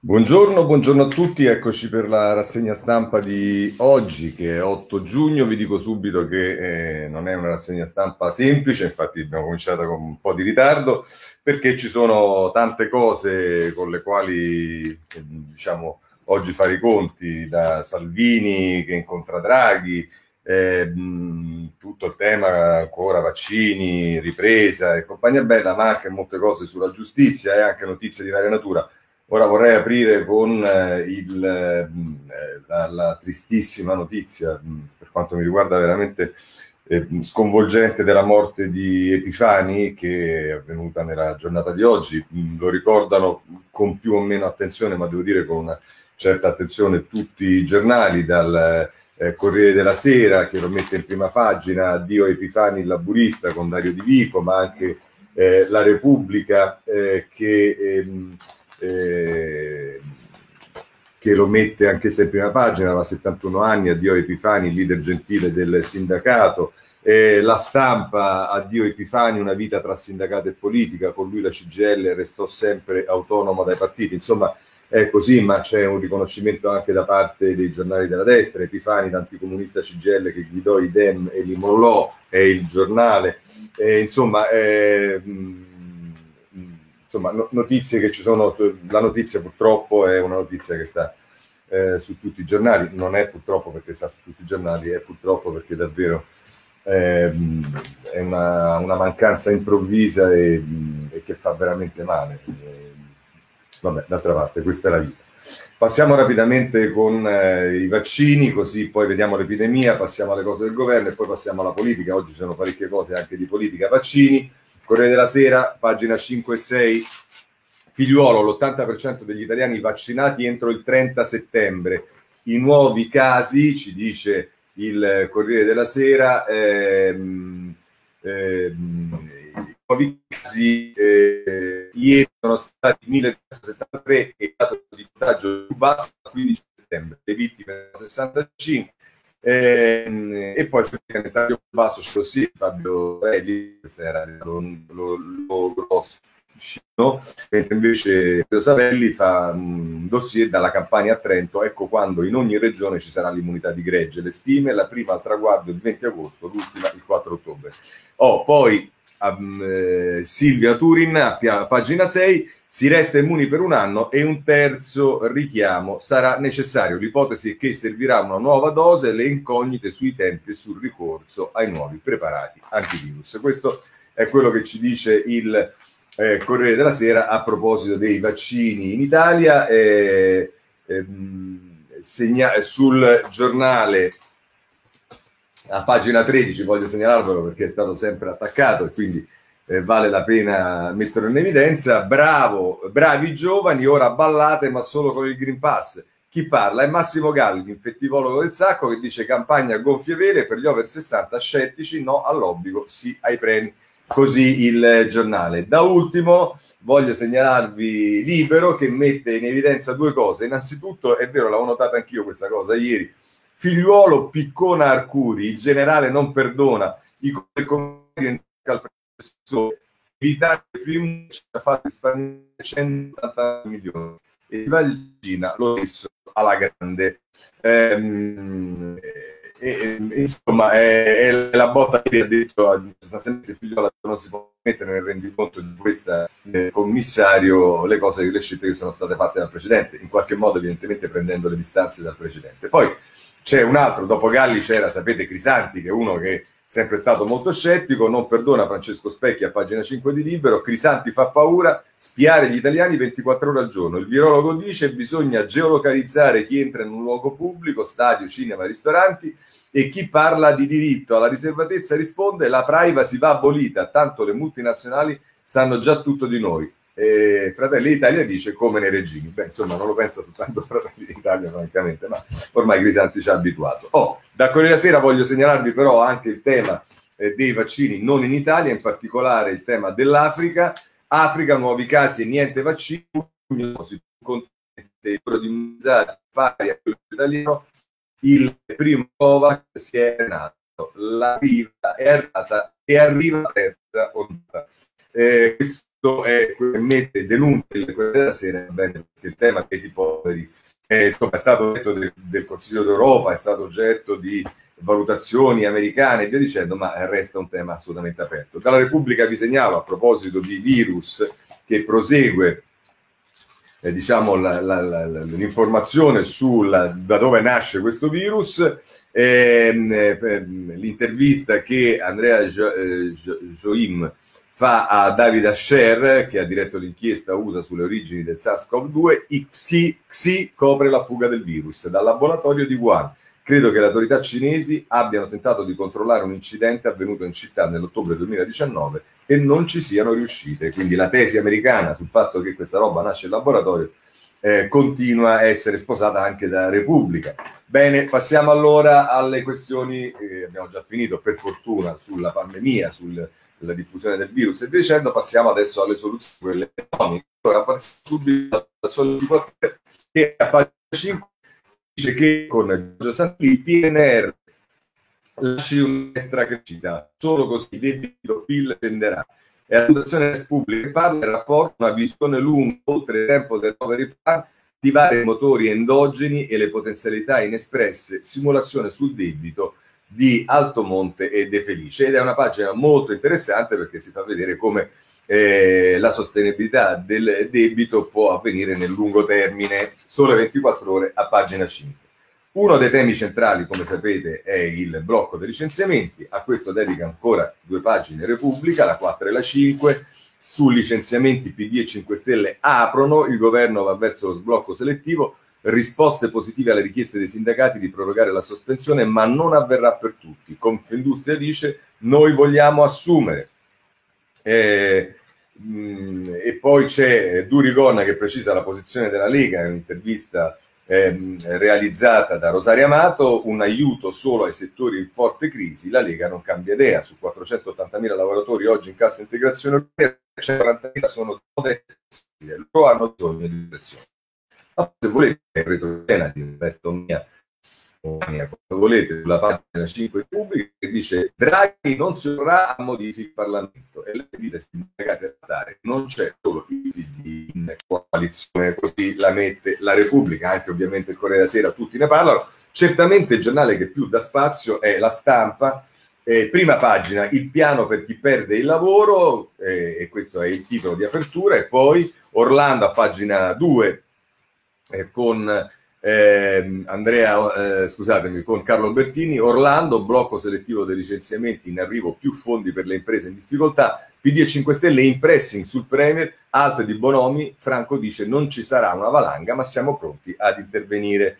Buongiorno, buongiorno a tutti, eccoci per la rassegna stampa di oggi che è 8 giugno, vi dico subito che eh, non è una rassegna stampa semplice, infatti abbiamo cominciato con un po' di ritardo perché ci sono tante cose con le quali eh, diciamo oggi fare i conti, da Salvini che incontra Draghi, eh, tutto il tema ancora vaccini, ripresa e compagnia bella, ma anche molte cose sulla giustizia e anche notizie di varia natura. Ora vorrei aprire con eh, il, eh, la, la, tristissima notizia, mh, per quanto mi riguarda veramente eh, sconvolgente, della morte di Epifani che è avvenuta nella giornata di oggi. Mh, lo ricordano con più o meno attenzione, ma devo dire con una certa attenzione tutti i giornali, dal Corriere della Sera che lo mette in prima pagina, Dio Epifani il laburista con Dario Di Vico, ma anche La Repubblica che ehm, eh, che lo mette anche se in prima pagina, aveva 71 anni, addio Epifani, leader gentile del sindacato, eh, la stampa, addio Epifani, una vita tra sindacato e politica, con lui la CGL restò sempre autonoma dai partiti, insomma è così, ma c'è un riconoscimento anche da parte dei giornali della destra, Epifani, l'anticomunista CGL che guidò i Dem e li mollò, è il giornale, eh, insomma... Eh, insomma, no, notizie che ci sono, la notizia purtroppo è una notizia che sta eh, su tutti i giornali, non è purtroppo perché sta su tutti i giornali, è purtroppo perché davvero eh, è una, una, mancanza improvvisa e, e, che fa veramente male. Eh, vabbè, d'altra parte, questa è la vita. Passiamo rapidamente con eh, i vaccini, così poi vediamo l'epidemia, passiamo alle cose del governo e poi passiamo alla politica. Oggi ci sono parecchie cose anche di politica. Vaccini. Corriere della Sera, pagina 5 e 6. Figliuolo, l'80% degli italiani vaccinati entro il 30 settembre. I nuovi casi, ci dice il Corriere della Sera, ehm, ehm, i nuovi casi eh, ieri sono stati 1173 e il dato di contagio più basso il 15 settembre, le vittime 65 e, e poi sul taglio basso c'è sì, Fabio Relli, questo era lo, lo, lo grosso mentre invece Pedro Savelli fa un dossier dalla campagna a Trento, ecco quando in ogni regione ci sarà l'immunità di gregge, le stime, la prima al traguardo il 20 agosto, l'ultima il 4 ottobre. Oh, poi um, eh, Silvia Turin, a pagina 6, si resta immuni per un anno e un terzo richiamo sarà necessario. L'ipotesi è che servirà una nuova dose, le incognite sui tempi e sul ricorso ai nuovi preparati antivirus. Questo è quello che ci dice il eh, Corriere della Sera a proposito dei vaccini in Italia. Eh, ehm, segna- sul giornale a pagina 13 voglio segnalarvelo perché è stato sempre attaccato e quindi eh, vale la pena metterlo in evidenza. Bravo, bravi giovani, ora ballate ma solo con il Green Pass. Chi parla è Massimo Galli, infettivologo del sacco, che dice campagna gonfie vele per gli over 60 scettici, no all'obbligo, sì ai premi. Così il giornale. Da ultimo voglio segnalarvi Libero che mette in evidenza due cose. Innanzitutto, è vero, l'avevo notata anch'io questa cosa ieri, figliuolo piccona Arcuri, il generale non perdona, i comandi al evitare prima ci ha fatto risparmiare 180 milioni e Vagina lo stesso alla grande. Ehm, e, insomma, è, è, la botta che ha detto sostanzialmente figliola non si può mettere nel rendiconto di questo eh, commissario le cose, le scelte che sono state fatte dal precedente, in qualche modo evidentemente prendendo le distanze dal precedente. Poi c'è un altro, dopo Galli c'era, sapete, Crisanti, che è uno che sempre stato molto scettico, non perdona Francesco Specchi a pagina 5 di Libero, Crisanti fa paura, spiare gli italiani 24 ore al giorno. Il virologo dice bisogna geolocalizzare chi entra in un luogo pubblico, stadio, cinema, ristoranti e chi parla di diritto alla riservatezza risponde la privacy va abolita, tanto le multinazionali sanno già tutto di noi eh, Fratelli d'Italia dice come nei regimi. Beh, insomma, non lo pensa soltanto Fratelli d'Italia, francamente, ma ormai Crisanti ci ha abituato. Oh, da Corriere Sera voglio segnalarvi però anche il tema eh, dei vaccini non in Italia, in particolare il tema dell'Africa. Africa, nuovi casi e niente vaccino, si di immunizzati pari a quello italiano, il primo Covax si è nato, la riva è arrivata e arriva la terza ondata. Eh, questo è mette denuncia il della Sera, bene, perché il tema dei poveri è, insomma, è stato oggetto del, del, Consiglio d'Europa, è stato oggetto di valutazioni americane e via dicendo, ma resta un tema assolutamente aperto. Dalla Repubblica vi segnalo a proposito di virus che prosegue eh, diciamo, la, la, la, l'informazione su da dove nasce questo virus, ehm, eh, l'intervista che Andrea jo, eh, Joim fa a David Asher, che ha diretto l'inchiesta USA sulle origini del SARS-CoV-2, Xi, Xi copre la fuga del virus dal laboratorio di Wuhan. Credo che le autorità cinesi abbiano tentato di controllare un incidente avvenuto in città nell'ottobre 2019 e non ci siano riuscite. Quindi la tesi americana sul fatto che questa roba nasce in laboratorio eh, continua a essere sposata anche da Repubblica. Bene, passiamo allora alle questioni, eh, abbiamo già finito per fortuna sulla pandemia, sul la diffusione del virus e via dicendo, passiamo adesso alle soluzioni economiche. Allora, passiamo subito alla soluzione che a pagina 5 dice che con Giorgio Santilli il PNR lasci un'extra crescita, solo così debito PIL scenderà. E la Fondazione Pubblica parla del rapporto, una visione lunga, oltre il tempo del recovery plan, attivare i motori endogeni e le potenzialità inespresse, simulazione sul debito di Altomonte e De Felice ed è una pagina molto interessante perché si fa vedere come eh, la sostenibilità del debito può avvenire nel lungo termine, sole 24 ore a pagina 5. Uno dei temi centrali, come sapete, è il blocco dei licenziamenti, a questo dedica ancora due pagine Repubblica, la 4 e la 5, su licenziamenti PD e 5 Stelle aprono, il governo va verso lo sblocco selettivo, risposte positive alle richieste dei sindacati di prorogare la sospensione, ma non avverrà per tutti. Confindustria dice noi vogliamo assumere. Eh, mh, e poi c'è Durigonna che precisa la posizione della Lega in un'intervista eh, realizzata da Rosaria Amato, un aiuto solo ai settori in forte crisi, la Lega non cambia idea, su 480.000 lavoratori oggi in cassa integrazione 140.000 sono loro hanno bisogno di direzione se volete retroscena di Umberto Mia come volete sulla pagina 5 pubblica che dice Draghi non si vorrà a modifiche Parlamento e le vite sindacate a dare. Non c'è solo il PD in coalizione così la mette la Repubblica anche ovviamente il Corriere della Sera tutti ne parlano. Certamente il giornale che più dà spazio è la stampa eh, prima pagina il piano per chi perde il lavoro eh, e questo è il titolo di apertura e poi Orlando a pagina 2 eh, con eh, Andrea, eh, scusatemi, con Carlo Bertini, Orlando, blocco selettivo dei licenziamenti, in arrivo più fondi per le imprese in difficoltà, PD e 5 Stelle in pressing sul Premier, altre di Bonomi, Franco dice non ci sarà una valanga ma siamo pronti ad intervenire.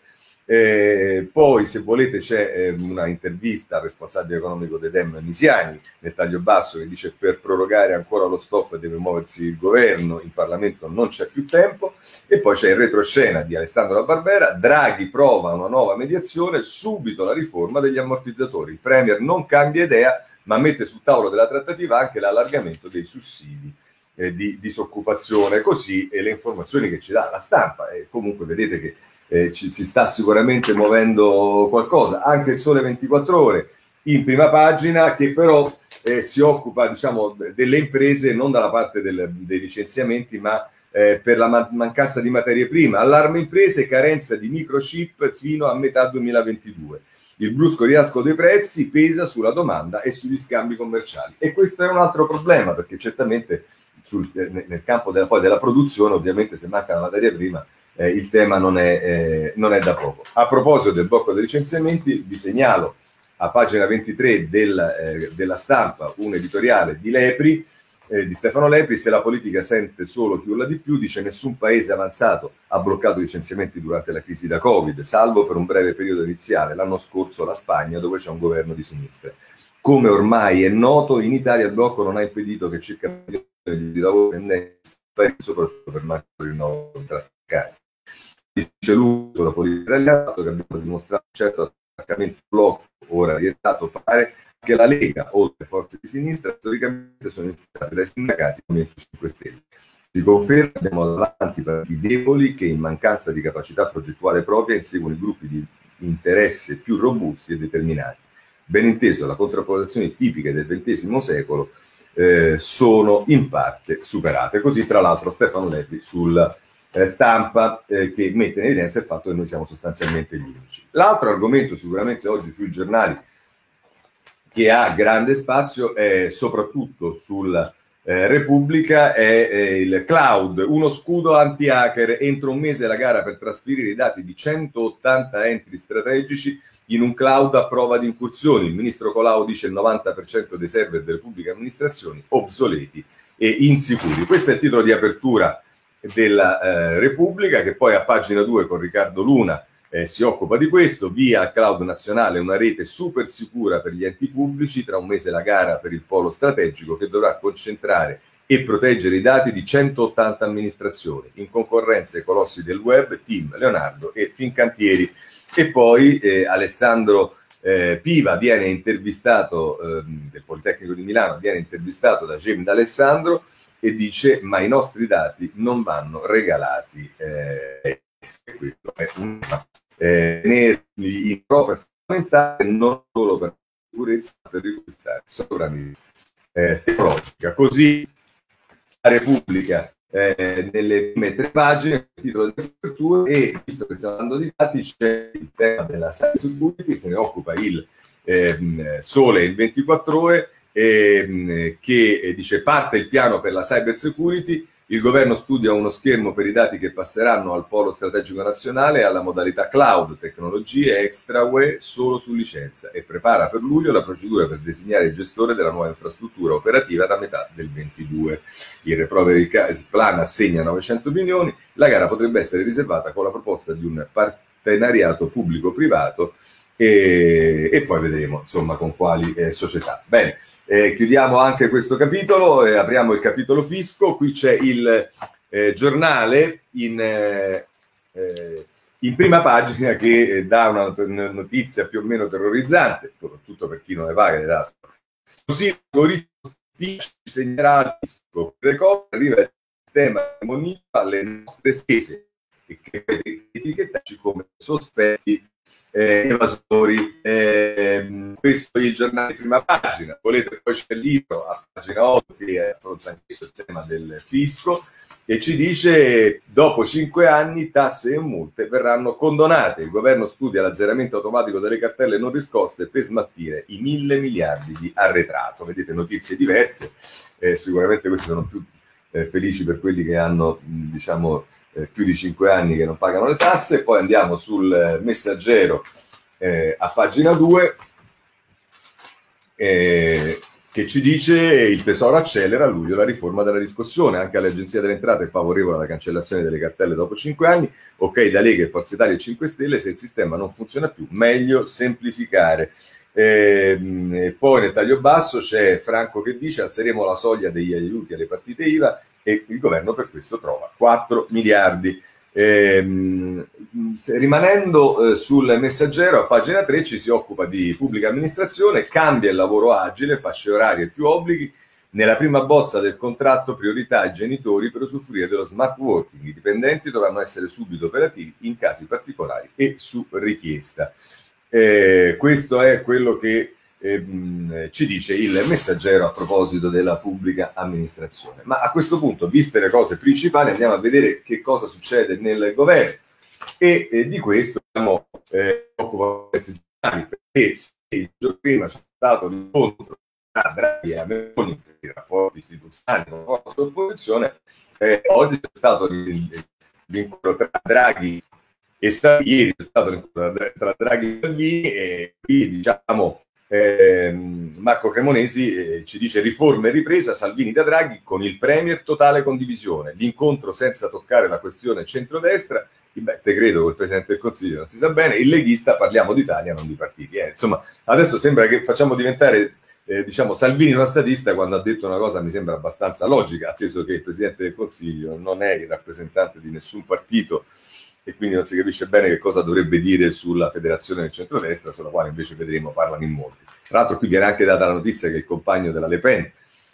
Eh, poi, se volete, c'è eh, una intervista al responsabile economico dell'EDEM Misiani nel taglio basso che dice per prorogare ancora lo stop deve muoversi il governo, in Parlamento non c'è più tempo. E poi c'è il retroscena di Alessandro Barbera, Draghi prova una nuova mediazione, subito la riforma degli ammortizzatori. Il Premier non cambia idea, ma mette sul tavolo della trattativa anche l'allargamento dei sussidi eh, di disoccupazione, così e le informazioni che ci dà la stampa. E comunque vedete che eh, ci, si sta sicuramente muovendo qualcosa, anche il Sole 24 Ore in prima pagina che però eh, si occupa diciamo, delle imprese non dalla parte del, dei licenziamenti ma eh, per la man- mancanza di materie prime, allarme imprese, carenza di microchip fino a metà 2022. Il brusco riasco dei prezzi pesa sulla domanda e sugli scambi commerciali. E questo è un altro problema perché certamente sul, eh, nel campo della, della produzione, ovviamente se manca la materia prima, eh, il tema non è, eh, non è, da poco. A proposito del blocco dei licenziamenti, vi segnalo a pagina 23 del, eh, della stampa un editoriale di Lepri, eh, di Stefano Lepri, se la politica sente solo chi urla di più, dice nessun paese avanzato ha bloccato i licenziamenti durante la crisi da Covid, salvo per un breve periodo iniziale, l'anno scorso la Spagna dove c'è un governo di sinistra. Come ormai è noto, in Italia il blocco non ha impedito che circa milioni di lavoro soprattutto per mancato rinnovo contrattuale dice l'uso della politica italiana, che abbiamo dimostrato un certo attaccamento blocco, ora rientrato, pare che la Lega, oltre alle forze di sinistra, storicamente sono infiltrate dai sindacati come 5 Stelle. Si conferma che abbiamo davanti partiti deboli che in mancanza di capacità progettuale propria inseguono i gruppi di interesse più robusti e determinati. Ben inteso, la contrapposizione tipica del XX secolo eh, sono in parte superate. Così tra l'altro Stefano Levi sul eh, stampa eh, che mette in evidenza il fatto che noi siamo sostanzialmente gli unici. L'altro argomento sicuramente oggi sui giornali che ha grande spazio è soprattutto sul eh, Repubblica è il cloud, uno scudo anti-hacker. Entro un mese la gara per trasferire i dati di 180 enti strategici in un cloud a prova di incursioni. Il ministro Colau dice il 90% dei server delle pubbliche amministrazioni obsoleti e insicuri. Questo è il titolo di apertura della eh, Repubblica che poi a pagina 2 con Riccardo Luna eh, si occupa di questo, via Cloud Nazionale, una rete super sicura per gli enti pubblici, tra un mese la gara per il polo strategico che dovrà concentrare e proteggere i dati di 180 amministrazioni, in concorrenza ai colossi del web, Team, Leonardo e Fincantieri. E poi eh, Alessandro eh, Piva viene intervistato, eh, del Politecnico di Milano, viene intervistato da Gem D'Alessandro e dice ma i nostri dati non vanno regalati. Eh, questo è una eh, in Europa è fondamentale non solo per la sicurezza, ma per riconquistare sovranità eh, tecnologica. Così la Repubblica eh, nelle prime tre pagine, il titolo di apertura e visto che stiamo parlando di dati c'è il tema della cyber security, se ne occupa il eh, Sole in 24 ore, eh, che dice parte il piano per la cyber security, il governo studia uno schermo per i dati che passeranno al polo strategico nazionale alla modalità cloud, tecnologie extra UE solo su licenza e prepara per luglio la procedura per designare il gestore della nuova infrastruttura operativa da metà del 22. Il recovery plan assegna 900 milioni, la gara potrebbe essere riservata con la proposta di un partenariato pubblico-privato e, e, poi vedremo insomma con quali eh, società. Bene, eh, chiudiamo anche questo capitolo e apriamo il capitolo fisco. Qui c'è il eh, giornale in, eh, eh, in, prima pagina che eh, dà una notizia più o meno terrorizzante, soprattutto per chi non ne paga le tasse. Così l'algoritmo segnerà il fisco, arriva il sistema moneta alle nostre spese e che etichettaci come sospetti eh, evasori. Eh, questo è il giornale di prima pagina. Volete poi c'è il libro a pagina 8 che affronta anche il tema del fisco e ci dice dopo cinque anni tasse e multe verranno condonate. Il governo studia l'azzeramento automatico delle cartelle non riscoste per smattire i mille miliardi di arretrato. Vedete notizie diverse, eh, sicuramente queste sono più eh, felici per quelli che hanno diciamo eh, più di 5 anni che non pagano le tasse, poi andiamo sul eh, messaggero eh, a pagina 2 eh, che ci dice il Tesoro accelera a luglio la riforma della riscossione, anche all'Agenzia delle Entrate è favorevole alla cancellazione delle cartelle dopo 5 anni, ok da Lega, Forza Italia e 5 Stelle, se il sistema non funziona più, meglio semplificare. Eh, poi nel taglio basso c'è Franco che dice alzeremo la soglia degli aiuti alle partite IVA e il governo per questo trova 4 miliardi. Ehm, rimanendo eh, sul messaggero, a pagina 3 ci si occupa di pubblica amministrazione, cambia il lavoro agile, fasce orarie e più obblighi. Nella prima bozza del contratto priorità ai genitori per usufruire dello smart working. I dipendenti dovranno essere subito operativi in casi particolari e su richiesta. Eh, questo è quello che ehm, ci dice il messaggero a proposito della pubblica amministrazione. Ma a questo punto, viste le cose principali, andiamo a vedere che cosa succede nel governo. E eh, di questo abbiamo eh, perché se il giorno prima c'è stato l'incontro tra Draghi e Meloni per i rapporti istituzionali con la nostra opposizione, eh, oggi c'è stato l'incontro tra Draghi e Salvini, ieri c'è stato l'incontro tra Draghi e Salvini e qui diciamo eh, Marco Cremonesi eh, ci dice riforme e ripresa, Salvini da Draghi con il Premier totale condivisione, l'incontro senza toccare la questione centrodestra, beh, te credo col Presidente del Consiglio non si sa bene, il leghista parliamo d'Italia, non di partiti. Eh. Insomma, adesso sembra che facciamo diventare eh, diciamo Salvini una statista quando ha detto una cosa mi sembra abbastanza logica, atteso che il Presidente del Consiglio non è il rappresentante di nessun partito e quindi non si capisce bene che cosa dovrebbe dire sulla federazione del centrodestra, sulla quale invece vedremo parlano in molti. Tra l'altro qui viene anche data la notizia che il compagno della Le Pen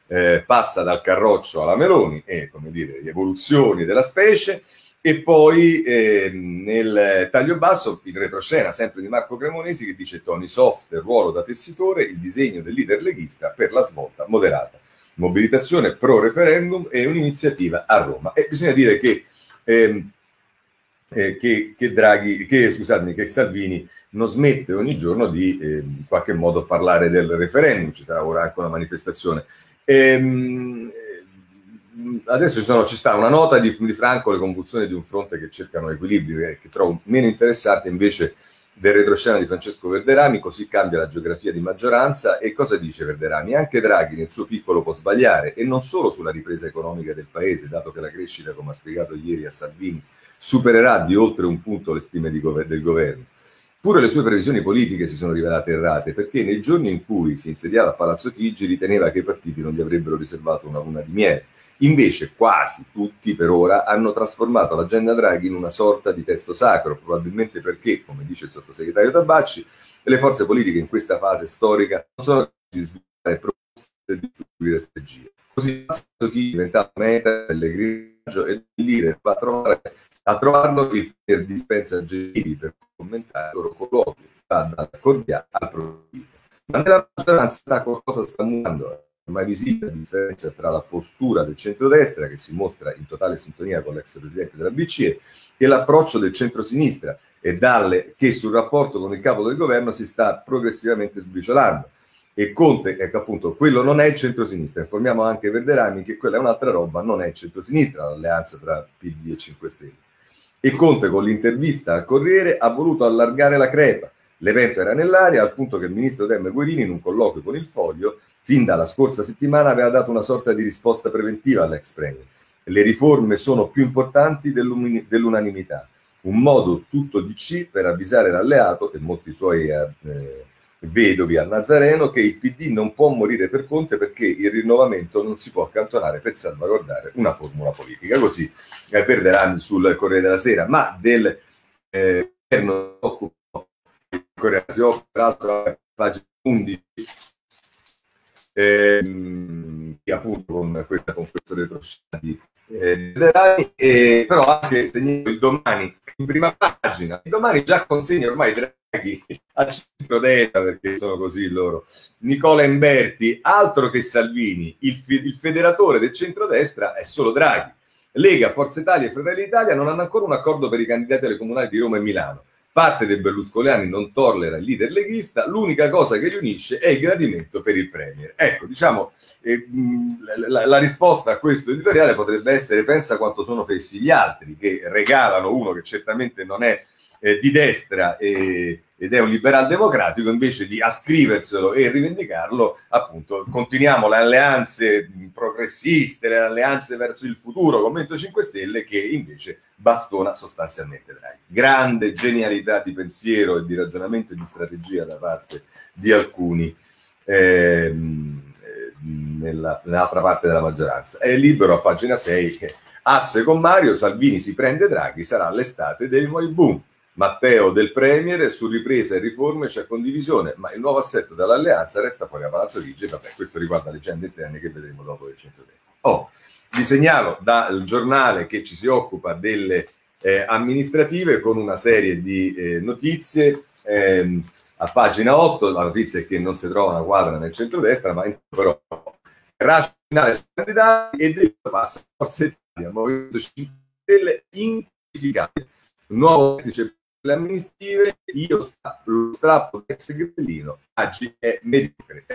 eh, passa dal Carroccio alla Meloni e, come dire, le evoluzioni della specie e poi eh, nel taglio basso il retroscena sempre di Marco Cremonesi che dice Tony Soft, ruolo da tessitore, il disegno del leader leghista per la svolta moderata mobilitazione pro referendum e un'iniziativa a Roma. E bisogna dire che, ehm, eh, che, che, Draghi, che, scusatemi, che Salvini non smette ogni giorno di eh, in qualche modo parlare del referendum, ci sarà ora anche una manifestazione. Ehm, adesso ci, sono, ci, sta una nota di, di, Franco, le convulsioni di un fronte che cercano equilibrio, che, che trovo meno interessante invece del retroscena di Francesco Verderami, così cambia la geografia di maggioranza. E cosa dice Verderami? Anche Draghi nel suo piccolo può sbagliare, e non solo sulla ripresa economica del paese, dato che la crescita, come ha spiegato ieri a Salvini, supererà di oltre un punto le stime gover- del governo. Pure le sue previsioni politiche si sono rivelate errate, perché nei giorni in cui si insediava a Palazzo Chigi riteneva che i partiti non gli avrebbero riservato una luna di miele Invece quasi tutti per ora hanno trasformato l'agenda Draghi in una sorta di testo sacro, probabilmente perché, come dice il sottosegretario Tabacci, le forze politiche in questa fase storica non sono di sviluppare proposte di costruire strategie. Così chi è diventato meta, pellegrinaggio e il leader va a, trovare, a trovarlo il per dispensa aggiuntivi per commentare i loro colloqui, va dal cordiale al produttivo. Ma nella maggioranza qualcosa sta mutando ormai visibile la differenza tra la postura del centrodestra, che si mostra in totale sintonia con l'ex presidente della BCE, e l'approccio del centrosinistra, e dalle, che sul rapporto con il capo del governo si sta progressivamente sbriciolando. E Conte, ecco appunto, quello non è il centrosinistra. Informiamo anche Verderami che quella è un'altra roba, non è il centrosinistra, l'alleanza tra PD e 5 Stelle. E Conte con l'intervista al Corriere ha voluto allargare la crepa. L'evento era nell'aria al punto che il ministro Dem Guerini in un colloquio con il Foglio fin dalla scorsa settimana aveva dato una sorta di risposta preventiva all'ex premier. Le riforme sono più importanti dell'unanimità. Un modo tutto di C per avvisare l'alleato e molti suoi eh, vedovi a Nazareno che il PD non può morire per Conte perché il rinnovamento non si può accantonare per salvaguardare una formula politica. Così eh, perderanno sul Corriere della Sera, ma del eh, governo il Corriere si occupa, peraltro, pagina 11 ehm, appunto con, questa, con questo retroscena di eh, eh, però anche segnato il domani in prima pagina. Il domani già consegna ormai Draghi a centrodestra perché sono così loro. Nicola Emberti, altro che Salvini, il, il federatore del centrodestra è solo Draghi. Lega, Forza Italia e Fratelli d'Italia non hanno ancora un accordo per i candidati alle comunali di Roma e Milano parte dei berlusconiani non tollera il leader leghista, l'unica cosa che li unisce è il gradimento per il Premier. Ecco, diciamo, eh, la, la, risposta a questo editoriale potrebbe essere pensa quanto sono fessi gli altri, che regalano uno che certamente non è eh, di destra e, ed è un liberal democratico, invece di ascriverselo e rivendicarlo, appunto, continuiamo le alleanze progressiste, le alleanze verso il futuro con Movimento 5 Stelle, che invece bastona sostanzialmente Draghi. Grande genialità di pensiero e di ragionamento e di strategia da parte di alcuni ehm, eh, nella, nell'altra parte della maggioranza. È libero a pagina 6 che asse con Mario, Salvini si prende Draghi, sarà l'estate del Moi Boom. Matteo del Premier su ripresa e riforme c'è condivisione, ma il nuovo assetto dell'alleanza resta fuori a Palazzo Rigge. Vabbè, questo riguarda leggende interne che vedremo dopo il centrodestra. Oh, vi segnalo dal giornale che ci si occupa delle eh, amministrative con una serie di eh, notizie. Ehm, a pagina 8 la notizia è che non si trova una quadra nel centrodestra, ma però razionale sui candidati e dritto passa Forza Italia, Movimento 5 Stelle, inqualificabile. Nuovo le amministrative, io sta, lo strappo ex grillino, oggi è mediocre.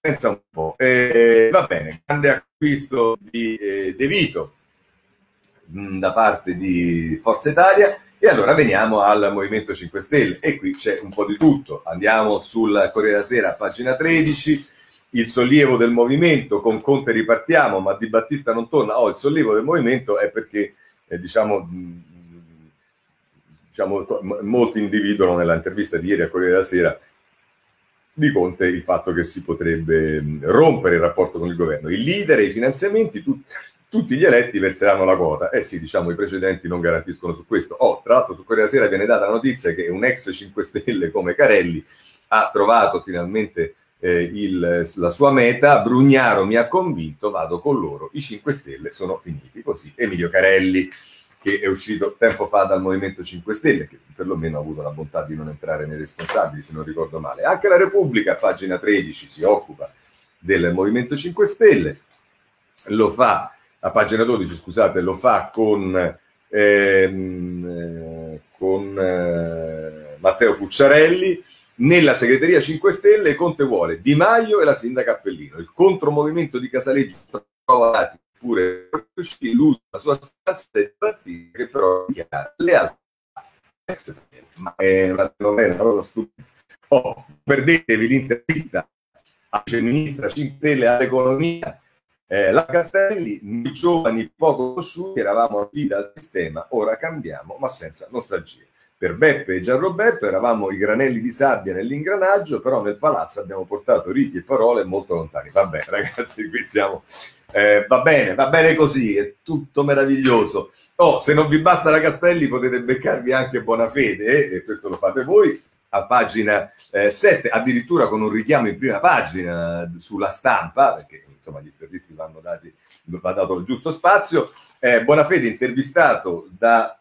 Pensa un po'. Eh, va bene, grande acquisto di eh, De Vito mh, mm, da parte di Forza Italia. E allora veniamo al Movimento 5 Stelle e qui c'è un po' di tutto. Andiamo sul Corriere della Sera, pagina 13, il sollievo del movimento, con Conte ripartiamo, ma Di Battista non torna. Oh, il sollievo del movimento è perché, eh, diciamo, mh, diciamo, molti individuano nella intervista di ieri a Corriere della Sera di Conte il fatto che si potrebbe rompere il rapporto con il governo. Il leader e i finanziamenti, tu, tutti gli eletti verseranno la quota. Eh sì, diciamo, i precedenti non garantiscono su questo. Oh, tra l'altro su Corriere della Sera viene data la notizia che un ex 5 Stelle come Carelli ha trovato finalmente eh, il, la sua meta. Brugnaro mi ha convinto, vado con loro. I 5 Stelle sono finiti. Così Emilio Carelli che è uscito tempo fa dal Movimento 5 Stelle, che perlomeno ha avuto la bontà di non entrare nei responsabili, se non ricordo male. Anche la Repubblica, pagina 13, si occupa del Movimento 5 Stelle. lo fa a pagina 12, scusate, lo fa con, ehm, con eh, Matteo Pucciarelli. Nella segreteria 5 Stelle Conte vuole Di Maio e la sindaca Appellino. Il contromovimento di Casaleggio trova pure l'ultima sua stanza del partito che però ha le altre ma è una, una cosa stupida. Oh, perdetevi l'intervista al ministra 5 Stelle all'economia eh, la Castelli, noi giovani poco conosciuti eravamo a vita al sistema, ora cambiamo ma senza nostalgia. Per Beppe e Gianroberto eravamo i granelli di sabbia nell'ingranaggio, però nel palazzo abbiamo portato riti e parole molto lontani. Vabbè, ragazzi, qui stiamo. Eh, va bene, va bene così, è tutto meraviglioso. Oh, se non vi basta la Castelli potete beccarvi anche Bonafede, eh, e questo lo fate voi, a pagina eh, 7, addirittura con un richiamo in prima pagina sulla stampa, perché insomma gli sterristi vanno dati, va dato il giusto spazio. Eh, Bonafede intervistato da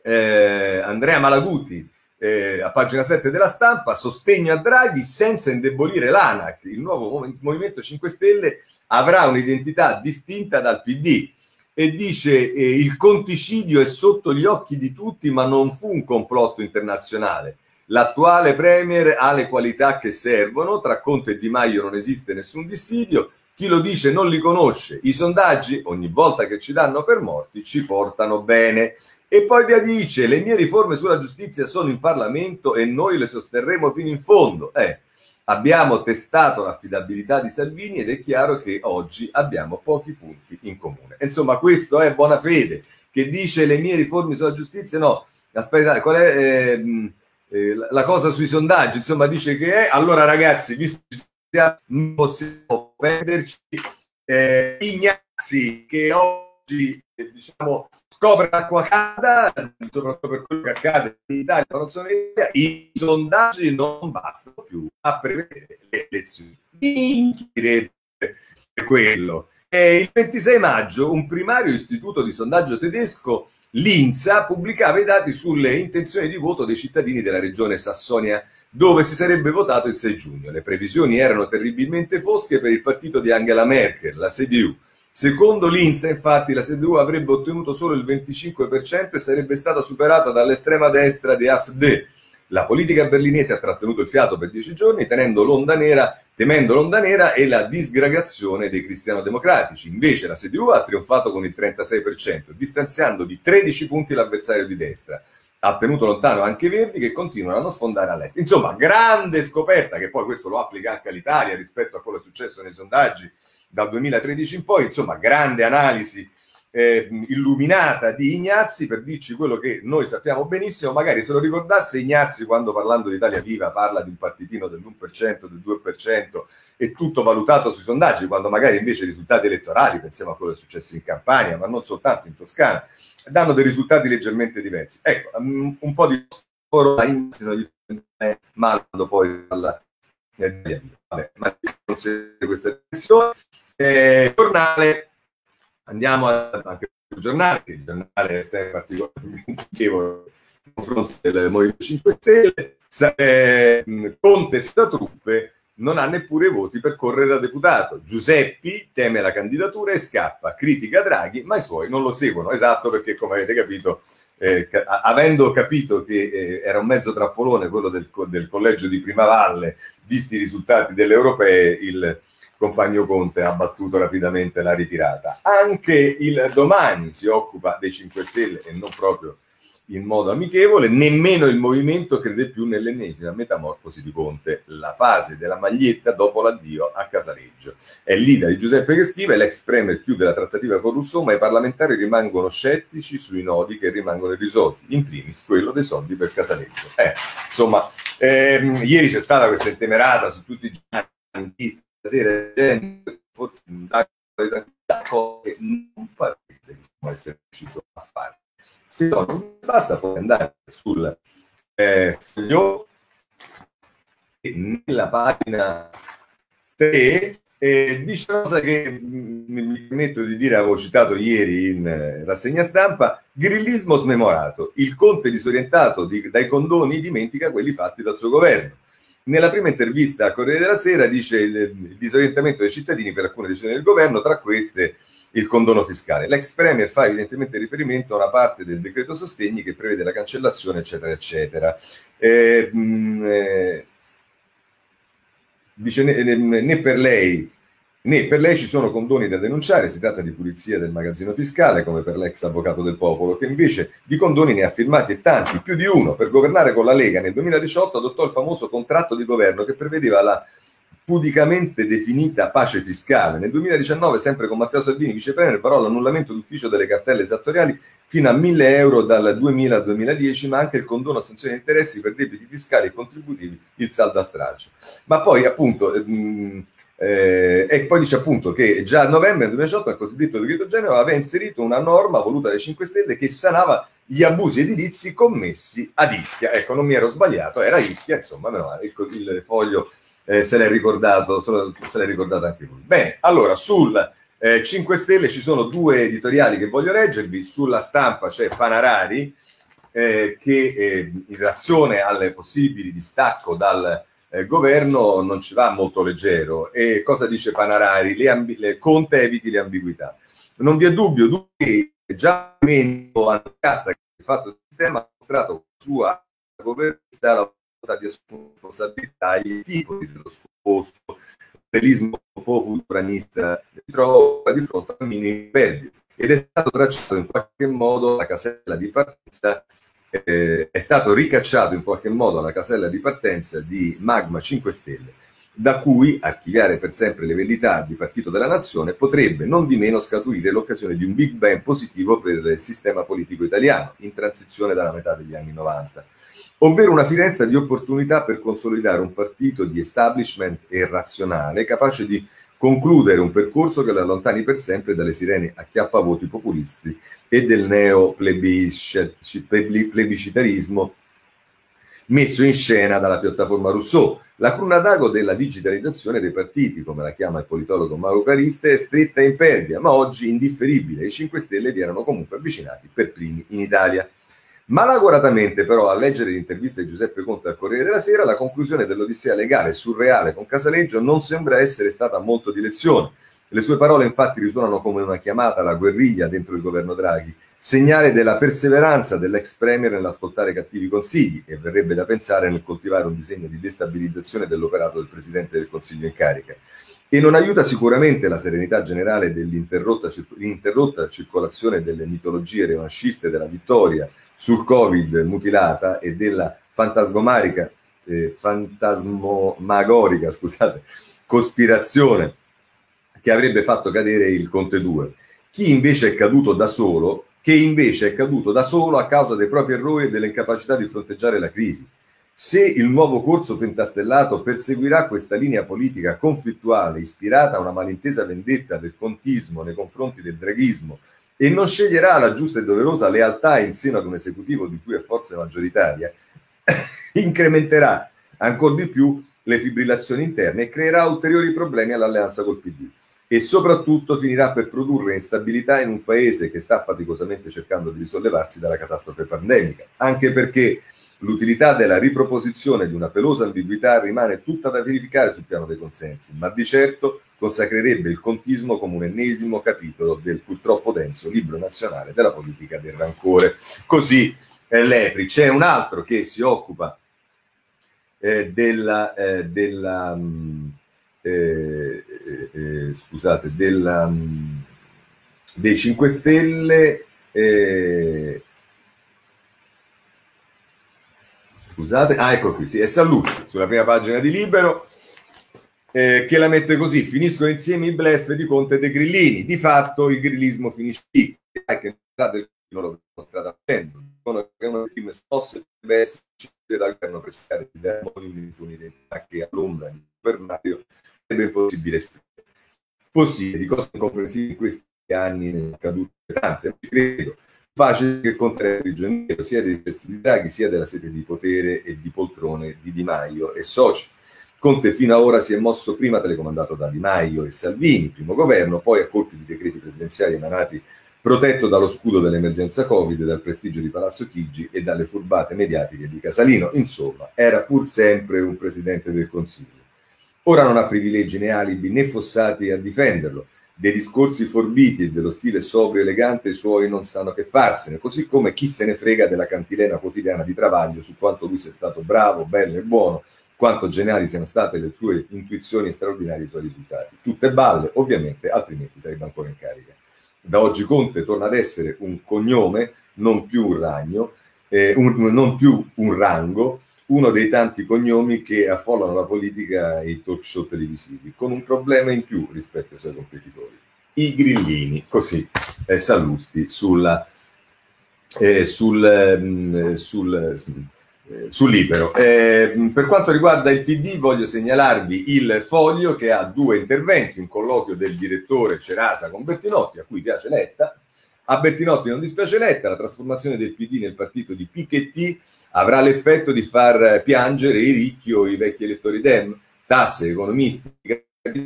eh, Andrea Malaguti eh, a pagina 7 della stampa, sostegno a Draghi senza indebolire l'ANAC. Il nuovo Movimento 5 Stelle avrà un'identità distinta dal PD e dice eh, il conticidio è sotto gli occhi di tutti ma non fu un complotto internazionale. L'attuale Premier ha le qualità che servono, tra Conte e Di Maio non esiste nessun dissidio, chi lo dice non li conosce. I sondaggi, ogni volta che ci danno per morti, ci portano bene. E poi Dia dice: Le mie riforme sulla giustizia sono in Parlamento e noi le sosterremo fino in fondo. Eh, abbiamo testato l'affidabilità di Salvini ed è chiaro che oggi abbiamo pochi punti in comune. Insomma, questo è buona fede che dice le mie riforme sulla giustizia. No, aspetta, qual è eh, eh, la cosa sui sondaggi? Insomma, dice che è. Allora, ragazzi, visto che non possiamo perderci. Eh, Ignazzi che oggi eh, diciamo, scopre l'acqua calda, soprattutto per quello che accade in Italia, non sono idea, i sondaggi non bastano più a prevedere le elezioni. Direbbe quello. E il 26 maggio un primario istituto di sondaggio tedesco, l'INSA, pubblicava i dati sulle intenzioni di voto dei cittadini della regione Sassonia dove si sarebbe votato il 6 giugno. Le previsioni erano terribilmente fosche per il partito di Angela Merkel, la CDU. Secondo l'Insa, infatti, la CDU avrebbe ottenuto solo il 25% e sarebbe stata superata dall'estrema destra di AfD. La politica berlinese ha trattenuto il fiato per dieci giorni, l'onda nera, temendo l'onda nera e la disgregazione dei cristiano-democratici. Invece la CDU ha trionfato con il 36%, distanziando di 13 punti l'avversario di destra ha tenuto lontano anche i Verdi che continuano a non sfondare all'est. Insomma, grande scoperta che poi questo lo applica anche all'Italia rispetto a quello che è successo nei sondaggi dal 2013 in poi, insomma, grande analisi eh, illuminata di Ignazzi per dirci quello che noi sappiamo benissimo, magari se lo ricordasse Ignazzi quando parlando di Italia Viva parla di un partitino dell'1%, del 2% e tutto valutato sui sondaggi, quando magari invece i risultati elettorali, pensiamo a quello che è successo in Campania, ma non soltanto in Toscana, danno dei risultati leggermente diversi. Ecco, un po' di lavoro di mando poi alla Vabbè, ma questa sessione. Eh, giornale, andiamo a, anche al giornale, che il giornale è sempre particolarmente nei confronti del Movimento 5 Stelle. Eh, Conte truppe non ha neppure i voti per correre da deputato. Giuseppi teme la candidatura e scappa, critica Draghi, ma i suoi non lo seguono. Esatto, perché come avete capito, eh, ca- avendo capito che eh, era un mezzo trappolone quello del, del, collegio di Primavalle, visti i risultati delle europee, il compagno Conte ha battuto rapidamente la ritirata. Anche il domani si occupa dei 5 Stelle e non proprio in modo amichevole, nemmeno il movimento crede più nell'ennesima metamorfosi di Conte, la fase della maglietta dopo l'addio a Casaleggio. È l'ida di Giuseppe che scrive, l'ex premier chiude la trattativa con Rousseau, ma i parlamentari rimangono scettici sui nodi che rimangono irrisolti, in primis quello dei soldi per Casaleggio. Eh, insomma, ehm, ieri c'è stata questa intemerata su tutti i giornali, stasera gente, forse un dato che non pare di essere riuscito a fare se no non basta poi andare sul eh, foglio nella pagina 3 eh, dice una cosa che mi permetto di dire, avevo citato ieri in eh, rassegna stampa, grillismo smemorato, il conte disorientato di, dai condoni dimentica quelli fatti dal suo governo. nella prima intervista a Corriere della Sera dice il, il disorientamento dei cittadini per alcune decisioni del governo, tra queste il condono fiscale. L'ex Premier fa evidentemente riferimento a una parte del decreto sostegni che prevede la cancellazione, eccetera, eccetera. Eh, mh, eh, dice né, né, per lei né per lei ci sono condoni da denunciare, si tratta di pulizia del magazzino fiscale, come per l'ex avvocato del popolo, che invece di condoni ne ha firmati tanti, più di uno. Per governare con la Lega nel 2018 adottò il famoso contratto di governo che prevedeva la pudicamente definita pace fiscale. Nel 2019, sempre con Matteo Salvini, vicepremier, parò l'annullamento d'ufficio delle cartelle esattoriali fino a 1000 euro dal 2000 al 2010, ma anche il condono a sanzioni di interessi per debiti fiscali e contributivi, il saldo a straccio. Ma poi, appunto, mh, eh, e poi dice appunto che già a novembre del 2018 il cosiddetto decreto Genova aveva inserito una norma voluta dai 5 Stelle che sanava gli abusi edilizi commessi ad Ischia. Ecco, non mi ero sbagliato, era Ischia, insomma, meno male, il foglio eh, se l'è ricordato, se l'è ricordato anche lui. Bene, allora sul eh, 5 Stelle ci sono due editoriali che voglio leggervi, sulla stampa c'è Panarari eh, che eh, in reazione alle possibili distacco dal eh, governo non ci va molto leggero. E cosa dice Panarari? Le ambi- le, Conte eviti le ambiguità. Non vi è dubbio che già hanno casta che il fatto del sistema ha mostrato la sua governista la di responsabilità il tipo dello scoposto populismo populanista si trova di fronte a un minimo imperio ed è stato tracciato in qualche modo la casella di partenza eh, è stato ricacciato in qualche modo alla casella di partenza di Magma 5 Stelle da cui archiviare per sempre le velità di Partito della Nazione potrebbe non di meno scaturire l'occasione di un Big Bang positivo per il sistema politico italiano in transizione dalla metà degli anni 90 ovvero una finestra di opportunità per consolidare un partito di establishment e razionale capace di concludere un percorso che lo allontani per sempre dalle sirene a chiappavoti populisti e del neo-plebiscitarismo messo in scena dalla piattaforma Rousseau. La cruna d'ago della digitalizzazione dei partiti, come la chiama il politologo Mauro Cariste, è stretta e impervia, ma oggi indifferibile. I 5 Stelle vi erano comunque avvicinati per primi in Italia. Malauguratamente, però, a leggere l'intervista di Giuseppe Conte al Corriere della Sera, la conclusione dell'odissea legale surreale con Casaleggio non sembra essere stata molto di lezione. Le sue parole, infatti, risuonano come una chiamata alla guerriglia dentro il governo Draghi, segnale della perseveranza dell'ex premier nell'ascoltare cattivi consigli e verrebbe da pensare nel coltivare un disegno di destabilizzazione dell'operato del presidente del Consiglio in carica. E non aiuta sicuramente la serenità generale dell'interrotta circolazione delle mitologie revanciste della vittoria sul Covid mutilata e della fantasmagorica, eh, fantasmagorica scusate, cospirazione che avrebbe fatto cadere il Conte 2. Chi invece è caduto da solo, che invece è caduto da solo a causa dei propri errori e dell'incapacità di fronteggiare la crisi. Se il nuovo corso pentastellato perseguirà questa linea politica conflittuale ispirata a una malintesa vendetta del contismo nei confronti del draghismo e non sceglierà la giusta e doverosa lealtà in seno ad un esecutivo di cui è forza maggioritaria, incrementerà ancora di più le fibrillazioni interne e creerà ulteriori problemi all'alleanza col PD e soprattutto finirà per produrre instabilità in un paese che sta faticosamente cercando di risollevarsi dalla catastrofe pandemica, anche perché l'utilità della riproposizione di una pelosa ambiguità rimane tutta da verificare sul piano dei consensi, ma di certo consacrerebbe il contismo come un ennesimo capitolo del purtroppo denso libro nazionale della politica del rancore. Così eh, Lepri. C'è un altro che si occupa eh, della, eh, della mh, mm, eh, eh, eh, scusate, della, mh, mm, dei 5 Stelle. Scusate, ah ecco qui, sì, è Salluti, sulla prima pagina di Libero eh, che la mette così, finiscono insieme i blef di Conte e dei Grillini. Di fatto il grillismo finisce lì, che non lo strada facendo. Dicono che una delle prime scosse deve essere dal governo per cercare di dare un'identità che all'ombra di Super Mario sarebbe impossibile esprimere. Possibile, di cose incomprensibili in questi anni ne è accadute tante, credo. Facile che è prigioniero sia dei stessi di Draghi sia della sete di potere e di poltrone di Di Maio e soci Conte fino ad ora si è mosso prima telecomandato da Di Maio e Salvini, primo governo, poi a colpi di decreti presidenziali emanati protetto dallo scudo dell'emergenza Covid, dal prestigio di Palazzo Chigi e dalle furbate mediatiche di Casalino. Insomma, era pur sempre un presidente del Consiglio. Ora non ha privilegi né alibi né fossati a difenderlo. Dei discorsi forbiti e dello stile sobrio e elegante i suoi non sanno che farsene, così come chi se ne frega della cantilena quotidiana di Travaglio su quanto lui sia stato bravo, bello e buono, quanto geniali siano state le sue intuizioni e straordinari i suoi risultati. Tutte balle, ovviamente, altrimenti sarebbe ancora in carica. Da oggi Conte torna ad essere un cognome, non più un ragno, eh, un, non più un rango, uno dei tanti cognomi che affollano la politica e i talk show televisivi, con un problema in più rispetto ai suoi competitori. I grillini, così, eh, Sallusti, sulla, eh, sul, mh, mm, sul, eh, sul libero. Eh, per quanto riguarda il PD, voglio segnalarvi il foglio che ha due interventi, un colloquio del direttore Cerasa con Bertinotti, a cui piace Letta. A Bertinotti non dispiace Letta, la trasformazione del PD nel partito di Piketty avrà l'effetto di far piangere i ricchi o i vecchi elettori Dem, tasse, economisti,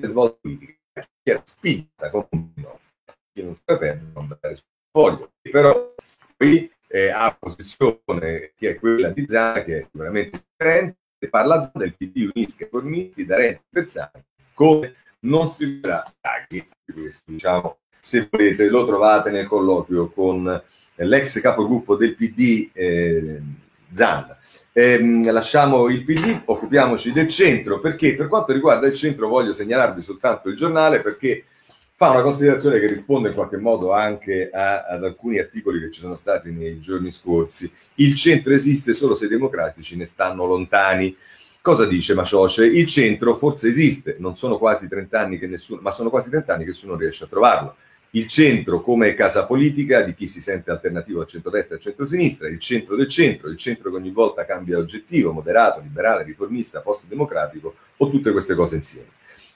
svolte politiche, che era spinta? Come no, che non sapeva non andare sul foglio. Però qui eh, ha posizione che è quella di Zana, che è sicuramente differente, parla del PD Unisca Formisti, da Renzi Bersani, come non scriverà Draghi, diciamo, se volete lo trovate nel colloquio con l'ex capogruppo del PD eh, Zanda. Eh, lasciamo il PD, occupiamoci del centro, perché per quanto riguarda il centro voglio segnalarvi soltanto il giornale perché fa una considerazione che risponde in qualche modo anche a, ad alcuni articoli che ci sono stati nei giorni scorsi. Il centro esiste solo se i democratici ne stanno lontani. Cosa dice Macioce? Il centro forse esiste, non sono quasi 30 anni che nessuno, ma sono quasi 30 anni che nessuno riesce a trovarlo il centro come casa politica di chi si sente alternativo al centro-destra e al centro-sinistra, il centro del centro, il centro che ogni volta cambia oggettivo, moderato, liberale, riformista, post-democratico o tutte queste cose insieme.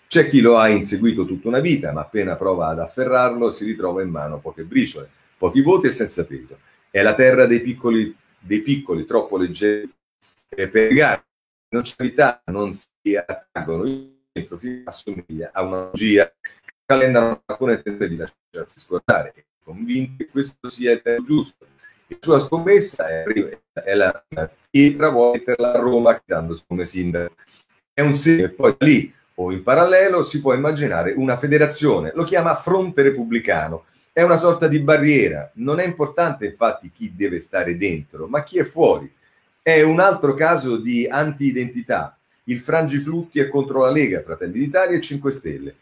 C'è chi lo ha inseguito tutta una vita, ma appena prova ad afferrarlo si ritrova in mano poche briciole, pochi voti e senza peso. È la terra dei piccoli, dei piccoli troppo leggeri per gare. Non c'è vita, non si attraggono. Il centro assomiglia a una magia Calenda non ha alcuna intenzione di lasciarsi scordare, è convinto che questo sia il tempo giusto. La sua scommessa è, è la pietra vuole per la Roma dandosi come sindaco. È un segno e poi lì o in parallelo si può immaginare una federazione, lo chiama fronte repubblicano, è una sorta di barriera, non è importante infatti chi deve stare dentro, ma chi è fuori. È un altro caso di anti-identità. Il Frangiflutti è contro la Lega, Fratelli d'Italia e 5 Stelle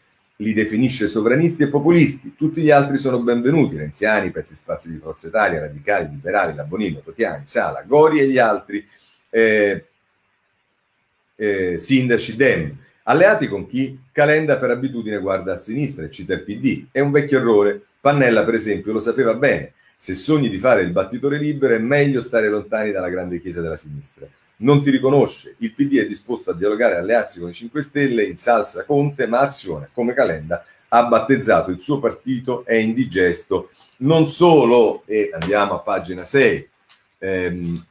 li definisce sovranisti e populisti, tutti gli altri sono benvenuti, renziani, pezzi spazi di Forza Italia, radicali, liberali, Labonino, Totiani, Sala, Gori e gli altri eh, eh, sindaci Dem, alleati con chi? Calenda per abitudine guarda a sinistra e cita il PD, è un vecchio errore, Pannella per esempio lo sapeva bene, se sogni di fare il battitore libero è meglio stare lontani dalla grande chiesa della sinistra non ti riconosce. Il PD è disposto a dialogare e allearsi con i 5 Stelle in salsa Conte, ma Azione, come Calenda, ha battezzato il suo partito è indigesto. Non solo, e andiamo a pagina 6, ehm,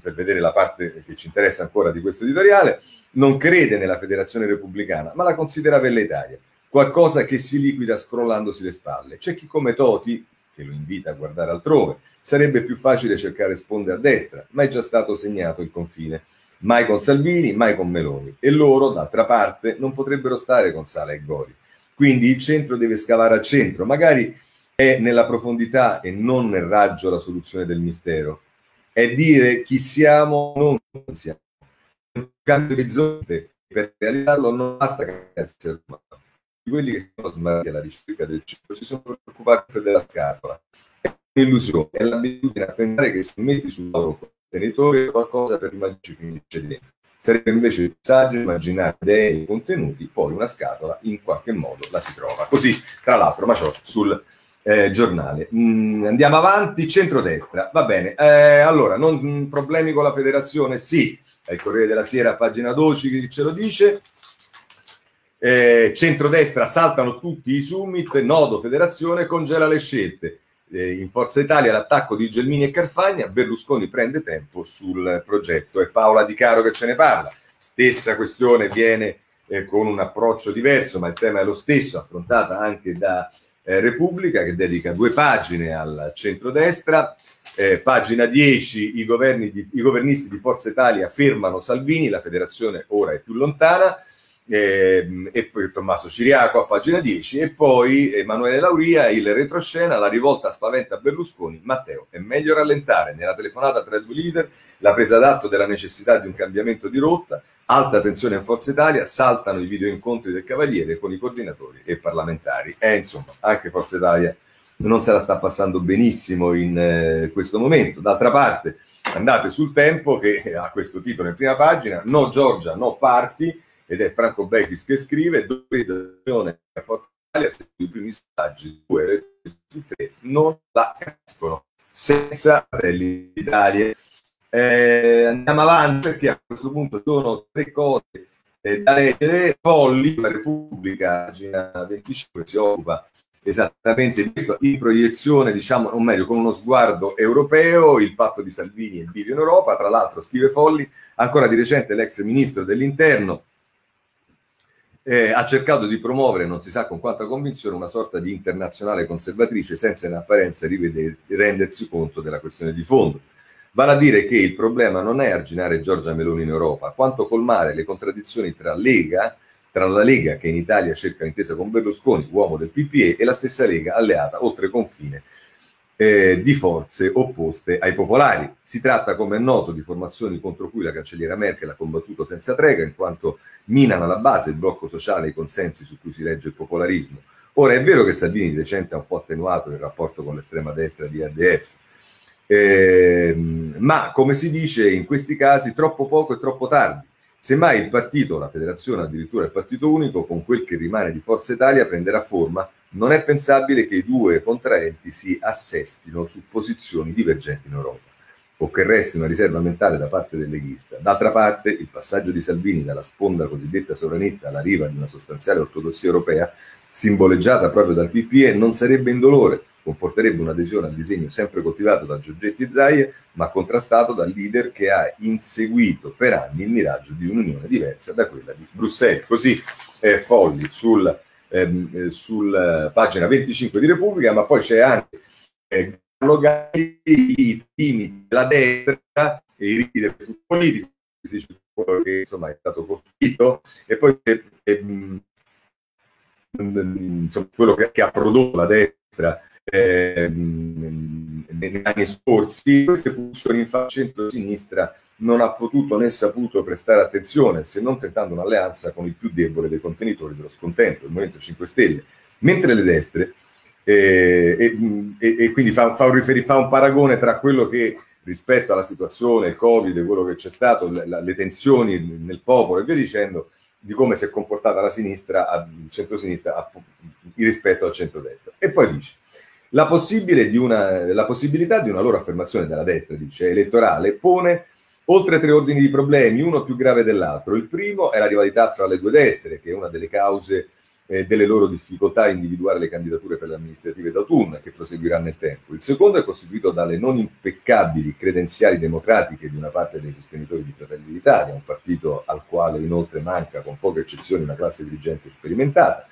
per vedere la parte che ci interessa ancora di questo editoriale, non crede nella federazione repubblicana, ma la considera velleitaria, qualcosa che si liquida scrollandosi le spalle. C'è chi come Toti, che lo invita a guardare altrove, sarebbe più facile cercare sponde a destra, ma è già stato segnato il confine. Mai con Salvini, mai con Meloni. E loro, d'altra parte, non potrebbero stare con Sala e Gori. Quindi il centro deve scavare al centro, magari è nella profondità e non nel raggio la soluzione del mistero. È dire chi siamo, non siamo. Un cambio di orizzonte, per realizzarlo non basta cambiarsi al quelli che sono smarriti alla ricerca del centro si sono preoccupati della scatola illusione, è l'abitudine a pensare che se metti sul loro contenitore qualcosa per immaginare finisce dentro. Sarebbe invece più saggio immaginare e contenuti, poi una scatola in qualche modo la si trova. Così, tra l'altro, ma ciò sul eh, giornale. Mm, andiamo avanti, centrodestra, va bene. Eh, allora, non mm, problemi con la federazione? Sì, è il Corriere della Sera, pagina 12, che ce lo dice. Eh, centrodestra saltano tutti i summit, nodo federazione congela le scelte eh, in Forza Italia l'attacco di Gelmini e Carfagna, Berlusconi prende tempo sul progetto. È Paola Di Caro che ce ne parla. Stessa questione viene eh, con un approccio diverso, ma il tema è lo stesso, affrontata anche da eh, Repubblica che dedica due pagine al centrodestra. Eh, pagina 10, i, di, i governisti di Forza Italia fermano Salvini, la federazione ora è più lontana eh, e poi Tommaso Ciriaco a pagina 10 e poi Emanuele Lauria, il retroscena, la rivolta spaventa Berlusconi, Matteo, è meglio rallentare nella telefonata tra i due leader la presa d'atto della necessità di un cambiamento di rotta, alta tensione in Forza Italia, saltano i video incontri del Cavaliere con i coordinatori e parlamentari e insomma anche Forza Italia non se la sta passando benissimo in eh, questo momento. D'altra parte andate sul tempo che ha questo titolo in prima pagina, no Giorgia, no parti, ed è Franco Becchis che scrive dove l'Unione Forza Italia i primi messaggi due su tre non la capiscono senza Fratelli d'Italia. Eh, andiamo avanti perché a questo punto sono tre cose eh, da leggere. Folli, la Repubblica pagina 25 si occupa esattamente di questo in proiezione diciamo o meglio con uno sguardo europeo il patto di Salvini e il bivio in Europa. Tra l'altro scrive Folli ancora di recente l'ex ministro dell'interno eh, ha cercato di promuovere, non si sa con quanta convinzione, una sorta di internazionale conservatrice senza in apparenza riveder, rendersi conto della questione di fondo. Vale a dire che il problema non è arginare Giorgia Meloni in Europa, quanto colmare le contraddizioni tra Lega, tra la Lega che in Italia cerca l'intesa con Berlusconi, uomo del PPE, e la stessa Lega alleata oltre confine eh, di forze opposte ai popolari. Si tratta, come è noto, di formazioni contro cui la cancelliera Merkel ha combattuto senza trega, in quanto minano alla base il blocco sociale e i consensi su cui si regge il popolarismo. Ora è vero che Salvini di recente ha un po' attenuato il rapporto con l'estrema destra di ADF, eh, ma come si dice in questi casi troppo poco e troppo tardi. Semmai il partito, la federazione, addirittura il partito unico, con quel che rimane di Forza Italia, prenderà forma non è pensabile che i due contraenti si assestino su posizioni divergenti in Europa o che resti una riserva mentale da parte del leghista. D'altra parte, il passaggio di Salvini dalla sponda cosiddetta sovranista alla riva di una sostanziale ortodossia europea, simboleggiata proprio dal PPE, non sarebbe indolore, comporterebbe un'adesione al disegno sempre coltivato da Giorgetti e Zaie, ma contrastato dal leader che ha inseguito per anni il miraggio di un'unione diversa da quella di Bruxelles. Così eh, Folli sul ehm, eh, sulla pagina 25 di Repubblica, ma poi c'è anche eh, i temi della destra e i riti del che insomma è stato costruito, e poi eh, ehm, insomma, quello che, che, ha prodotto la destra eh, negli anni scorsi, queste funzioni in centro-sinistra non ha potuto né saputo prestare attenzione se non tentando un'alleanza con il più debole dei contenitori dello scontento, il Movimento 5 Stelle, mentre le destre, eh, e, e, e, quindi fa, fa, un riferi- fa, un paragone tra quello che rispetto alla situazione, il Covid, quello che c'è stato, le, le tensioni nel popolo e via dicendo, di come si è comportata la sinistra, il centro-sinistra rispetto al centro-destra. E poi dice, la, di una, la possibilità di una loro affermazione della destra, dice, elettorale, pone oltre tre ordini di problemi, uno più grave dell'altro. Il primo è la rivalità fra le due destre, che è una delle cause eh, delle loro difficoltà a individuare le candidature per le amministrative d'autunno che proseguirà nel tempo. Il secondo è costituito dalle non impeccabili credenziali democratiche di una parte dei sostenitori di Fratelli d'Italia, un partito al quale inoltre manca con poche eccezioni una classe dirigente sperimentata.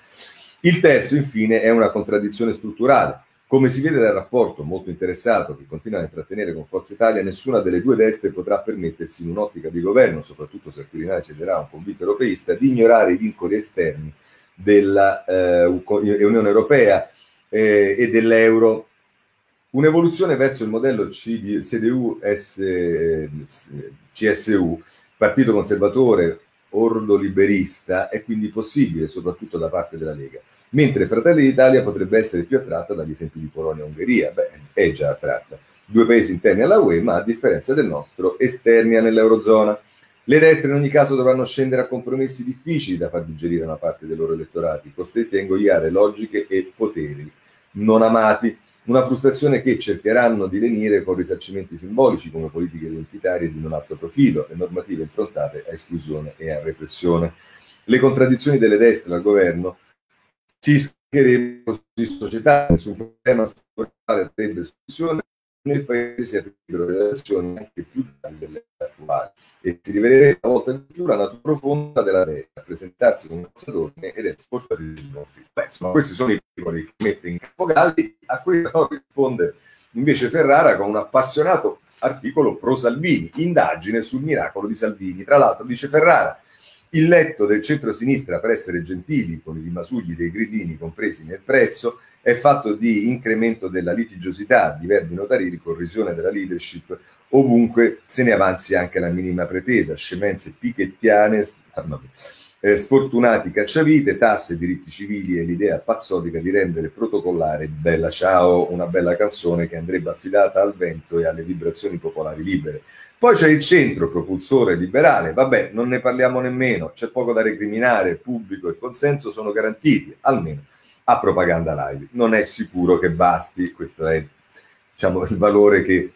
Il terzo, infine, è una contraddizione strutturale come si vede dal rapporto molto interessato che continua a intrattenere con Forza Italia, nessuna delle due destre potrà permettersi in un'ottica di governo, soprattutto se al Quirinale cederà un convinto europeista, di ignorare i vincoli esterni della eh, Unione Europea eh, e dell'euro. Un'evoluzione verso il modello CD, CDU-CSU, partito conservatore, ordo liberista, è quindi possibile, soprattutto da parte della Lega mentre Fratelli d'Italia potrebbe essere più attratta dagli esempi di Polonia e Ungheria. Beh, è già attratta. Due paesi interni alla UE, ma a differenza del nostro, esterni all'Eurozona. Le destre in ogni caso dovranno scendere a compromessi difficili da far digerire una parte dei loro elettorati, costretti a ingoiare logiche e poteri non amati, una frustrazione che cercheranno di lenire con risarcimenti simbolici come politiche identitarie di non alto profilo e normative improntate a esclusione e a repressione. Le contraddizioni delle destre al governo si schiarerebbe così società, nessun problema strutturale avrebbe soluzione, nel paese si avrebbero relazioni anche più gravi delle attuali. e si rivelerà a volte di più la natura profonda della terra, presentarsi come cazzatore ed esportatrice di conflitto. Beh, insomma, questi sono i piccoli che mette in campo Galli, a questo risponde invece Ferrara con un appassionato articolo pro Salvini, indagine sul miracolo di Salvini. Tra l'altro dice Ferrara, il letto del centro-sinistra, per essere gentili, con i rimasugli dei grillini compresi nel prezzo, è fatto di incremento della litigiosità, di verbi notarieri, corrisione della leadership, ovunque se ne avanzi anche la minima pretesa, scemenze pichettiane, eh, sfortunati cacciavite, tasse, diritti civili e l'idea pazzotica di rendere protocollare Bella Ciao una bella canzone che andrebbe affidata al vento e alle vibrazioni popolari libere. Poi c'è il centro propulsore liberale, vabbè, non ne parliamo nemmeno, c'è poco da recriminare, pubblico e consenso sono garantiti, almeno a propaganda live. Non è sicuro che basti, questo è diciamo, il valore che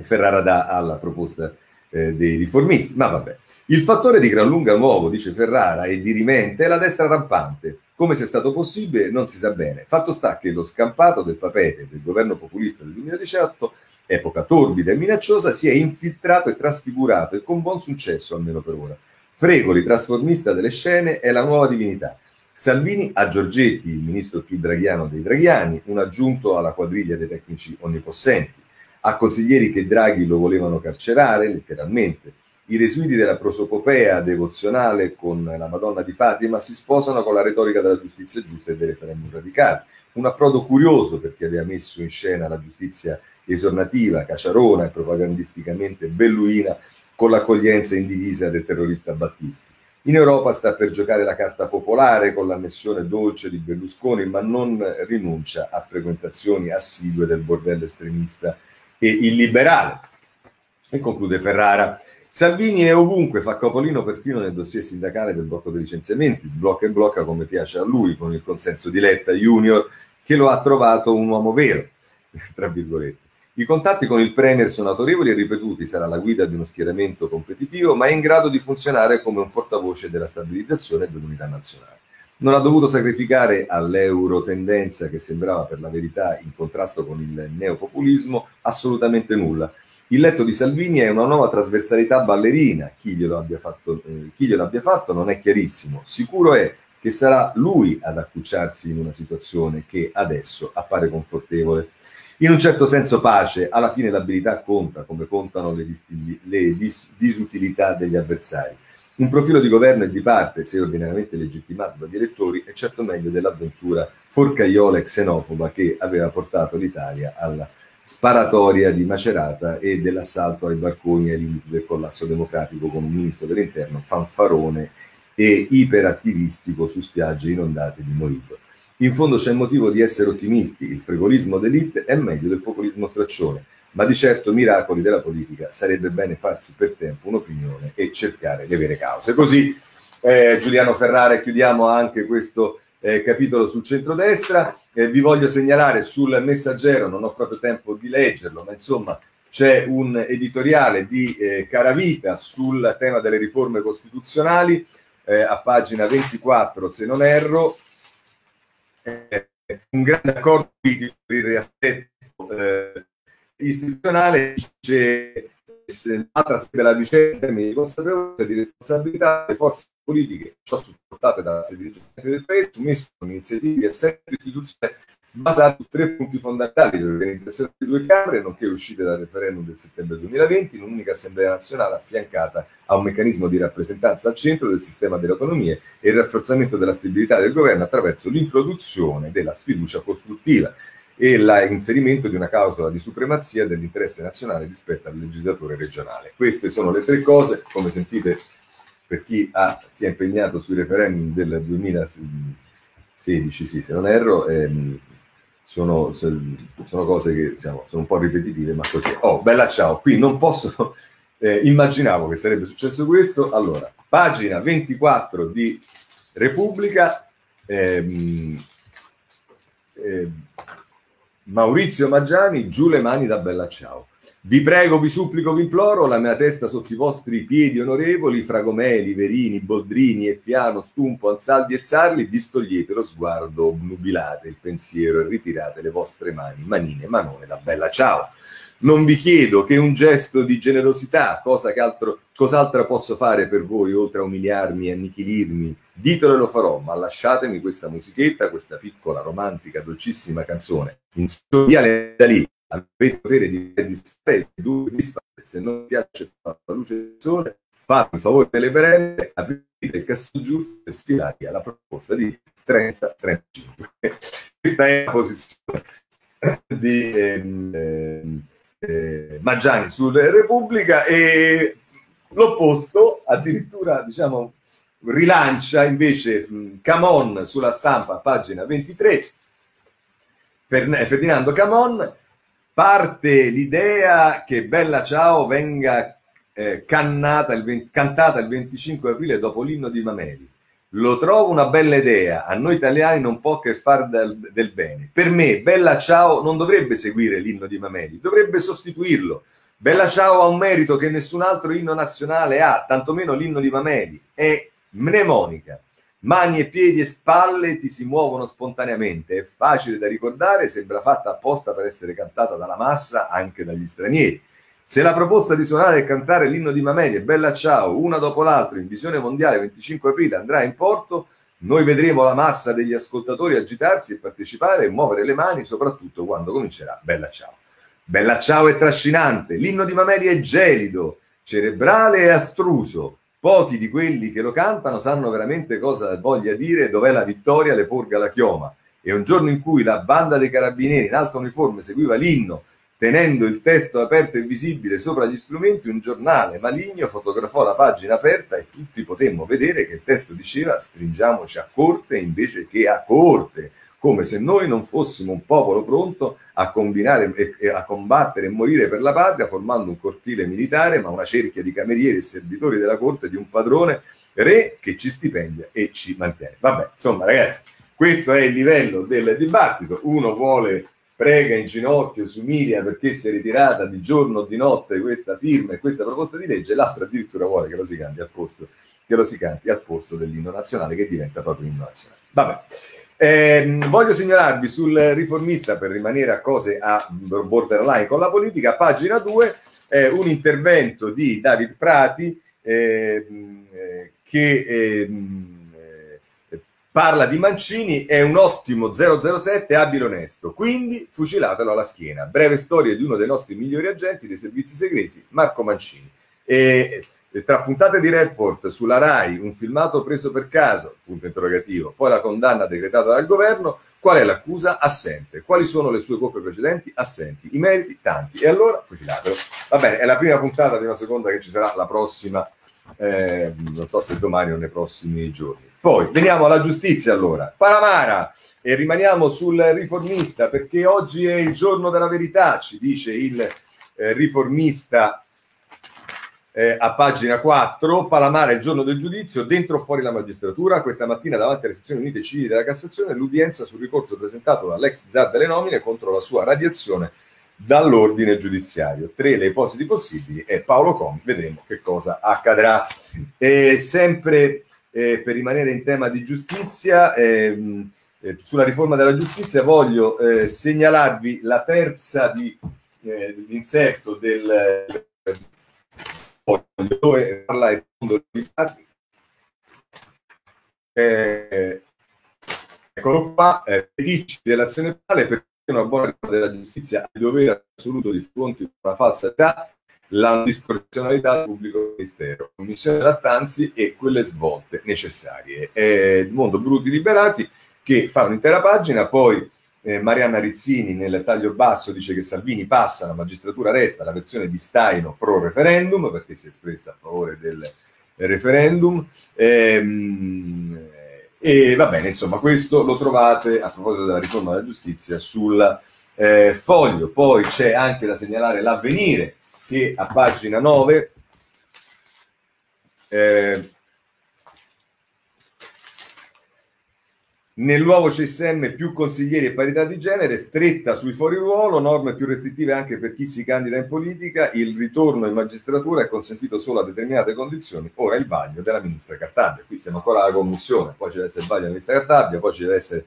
Ferrara dà alla proposta eh, dei riformisti, ma vabbè. Il fattore di gran lunga nuovo, dice Ferrara, e di rimente è la destra rampante. Come sia stato possibile non si sa bene. Fatto sta che lo scampato del papete del governo populista del 2018, epoca torbida e minacciosa, si è infiltrato e trasfigurato e con buon successo, almeno per ora. Fregoli, trasformista delle scene, è la nuova divinità. Salvini a Giorgetti, il ministro più draghiano dei draghiani, un aggiunto alla quadriglia dei tecnici onnipossenti a consiglieri che Draghi lo volevano carcerare, letteralmente. I residui della prosopopea devozionale con la Madonna di Fatima si sposano con la retorica della giustizia giusta e dei referendum radicali. Un approdo curioso perché aveva messo in scena la giustizia esornativa, caciarona e propagandisticamente belluina con l'accoglienza indivisa del terrorista Battisti. In Europa sta per giocare la carta popolare con l'annessione dolce di Berlusconi, ma non rinuncia a frequentazioni assidue del bordello estremista e il liberale. E conclude Ferrara. Salvini è ovunque, fa capolino perfino nel dossier sindacale del blocco dei licenziamenti, sblocca e blocca come piace a lui, con il consenso di Letta Junior, che lo ha trovato un uomo vero, tra virgolette. I contatti con il Premier sono autorevoli e ripetuti, sarà la guida di uno schieramento competitivo, ma è in grado di funzionare come un portavoce della stabilizzazione dell'unità nazionale non ha dovuto sacrificare all'euro-tendenza che sembrava per la verità in contrasto con il neopopulismo assolutamente nulla. Il letto di Salvini è una nuova trasversalità ballerina, chi glielo abbia fatto, eh, glielo abbia fatto non è chiarissimo, sicuro è che sarà lui ad accucciarsi in una situazione che adesso appare confortevole. In un certo senso pace, alla fine l'abilità conta, come contano le, distil- le dis- disutilità degli avversari. Un profilo di governo e di parte, se ordinariamente legittimato dagli elettori, è certo meglio dell'avventura forcaiola e xenofoba che aveva portato l'Italia alla sparatoria di Macerata e dell'assalto ai barconi ai limiti del collasso democratico con un ministro dell'interno fanfarone e iperattivistico su spiagge inondate di Moito. In fondo c'è motivo di essere ottimisti, il fregolismo d'elite è meglio del populismo straccione ma di certo miracoli della politica sarebbe bene farsi per tempo un'opinione e cercare le vere cause. Così eh, Giuliano Ferrara chiudiamo anche questo eh, capitolo sul centrodestra. Eh, vi voglio segnalare sul messaggero, non ho proprio tempo di leggerlo, ma insomma c'è un editoriale di eh, Caravita sul tema delle riforme costituzionali eh, a pagina 24 se non erro. Eh, un grande accordo per il riassetto eh, istituzionale dice l'altra sarebbe la vicenda di consapevolezza di responsabilità delle forze politiche, ciò supportate dalla sede dirigente del Paese, messo con iniziative e sempre istituzionali basate su tre punti fondamentali, l'organizzazione delle due Camere, nonché uscite dal referendum del settembre 2020 in un'unica Assemblea nazionale affiancata a un meccanismo di rappresentanza al centro del sistema delle autonomie e il rafforzamento della stabilità del governo attraverso l'introduzione della sfiducia costruttiva e l'inserimento di una clausola di supremazia dell'interesse nazionale rispetto al legislatore regionale. Queste sono le tre cose, come sentite per chi ha, si è impegnato sui referendum del 2016, sì, se non erro, ehm, sono, sono, cose che diciamo, sono un po' ripetitive, ma così. Oh, bella ciao, qui non posso, eh, immaginavo che sarebbe successo questo. Allora, pagina 24 di Repubblica. Ehm, eh, Maurizio Maggiani, giù le mani da Bella Ciao. Vi prego, vi supplico, vi imploro, la mia testa sotto i vostri piedi onorevoli, Fragomeli, Verini, Boldrini, Effiano, Stumpo, Ansaldi e Sarli, distogliete lo sguardo, obnubilate il pensiero e ritirate le vostre mani, manine, manone da bella ciao. Non vi chiedo che un gesto di generosità, cosa che altro, cos'altro posso fare per voi oltre a umiliarmi e annichilirmi? Ditelo e lo farò, ma lasciatemi questa musichetta, questa piccola, romantica, dolcissima canzone. In via da lì avete potere di disfare, di se non vi piace fare la luce del sole, fate il favore delle perenne, aprite il cassetto giusto e sfilati alla proposta di 30-35. Questa è la posizione di eh, eh, Maggiani su Repubblica e l'opposto addirittura diciamo rilancia invece Camon sulla stampa pagina 23 Ferdinando Camon parte l'idea che Bella Ciao venga eh, cannata il, cantata il 25 aprile dopo l'inno di Mameli. Lo trovo una bella idea, a noi italiani non può che far del, del bene. Per me Bella Ciao non dovrebbe seguire l'inno di Mameli, dovrebbe sostituirlo. Bella Ciao ha un merito che nessun altro inno nazionale ha, tantomeno l'inno di Mameli, è mnemonica. Mani e piedi e spalle ti si muovono spontaneamente, è facile da ricordare, sembra fatta apposta per essere cantata dalla massa anche dagli stranieri. Se la proposta di suonare e cantare l'inno di Mameli e Bella Ciao una dopo l'altra in visione mondiale 25 aprile andrà in porto, noi vedremo la massa degli ascoltatori agitarsi e partecipare e muovere le mani, soprattutto quando comincerà Bella Ciao. Bella Ciao è trascinante, l'inno di Mameli è gelido, cerebrale e astruso, Pochi di quelli che lo cantano sanno veramente cosa voglia dire dov'è la vittoria le porga la chioma. E un giorno in cui la banda dei carabinieri in alta uniforme seguiva l'inno tenendo il testo aperto e visibile sopra gli strumenti, un giornale maligno fotografò la pagina aperta e tutti potemmo vedere che il testo diceva stringiamoci a corte invece che a corte come se noi non fossimo un popolo pronto a combinare e a combattere e morire per la patria, formando un cortile militare, ma una cerchia di camerieri e servitori della corte di un padrone re che ci stipendia e ci mantiene. Vabbè, insomma, ragazzi, questo è il livello del dibattito. Uno vuole prega in ginocchio, si umilia perché si è ritirata di giorno o di notte questa firma e questa proposta di legge, l'altro addirittura vuole che lo si canti al posto, che lo si canti al posto dell'inno nazionale che diventa proprio inno nazionale. Vabbè. Eh, voglio segnalarvi sul riformista per rimanere a cose a borderline con la politica, pagina 2, eh, un intervento di David Prati ehm, eh, che ehm, eh, parla di Mancini, è un ottimo 007 abile onesto, quindi fucilatelo alla schiena. Breve storia di uno dei nostri migliori agenti dei servizi segreti, Marco Mancini. E, tra puntate di report sulla RAI, un filmato preso per caso, punto interrogativo, poi la condanna decretata dal governo, qual è l'accusa? Assente. Quali sono le sue colpe precedenti? Assenti. I meriti? Tanti. E allora fucilatelo. Va bene, è la prima puntata di una seconda che ci sarà la prossima, eh, non so se domani o nei prossimi giorni. Poi veniamo alla giustizia allora. Paramara, e rimaniamo sul riformista perché oggi è il giorno della verità, ci dice il eh, riformista eh, a pagina 4, Palamara il giorno del giudizio, dentro o fuori la magistratura, questa mattina davanti alle sezioni unite civili della Cassazione, l'udienza sul ricorso presentato dall'ex zar delle nomine contro la sua radiazione dall'ordine giudiziario. Tre le ipotesi possibili e Paolo Comi, vedremo che cosa accadrà. E sempre eh, per rimanere in tema di giustizia, ehm, eh, sulla riforma della giustizia voglio eh, segnalarvi la terza di, eh, l'inserto del dove parla del mondo eh, eccolo qua, eh, dell'azione penale perché una buona riforma della giustizia ha il dovere assoluto di fronte a una falsa età la discrezionalità del pubblico ministero, commissione Lattanzi e quelle svolte necessarie. Eh, il mondo Bruti Liberati che fa un'intera pagina, poi eh, Marianna Rizzini nel taglio basso dice che Salvini passa, la magistratura resta la versione di Staino pro referendum perché si è espressa a favore del referendum. Ehm, e va bene, insomma, questo lo trovate a proposito della riforma della giustizia sul eh, foglio. Poi c'è anche da segnalare l'avvenire che a pagina 9 eh, Nel nuovo CSM più consiglieri e parità di genere, stretta sui fuoriruolo, norme più restrittive anche per chi si candida in politica, il ritorno in magistratura è consentito solo a determinate condizioni, ora il vaglio della ministra Cartabia. Qui siamo ancora alla commissione, poi ci deve essere il vaglio della ministra Cartabia, poi ci deve essere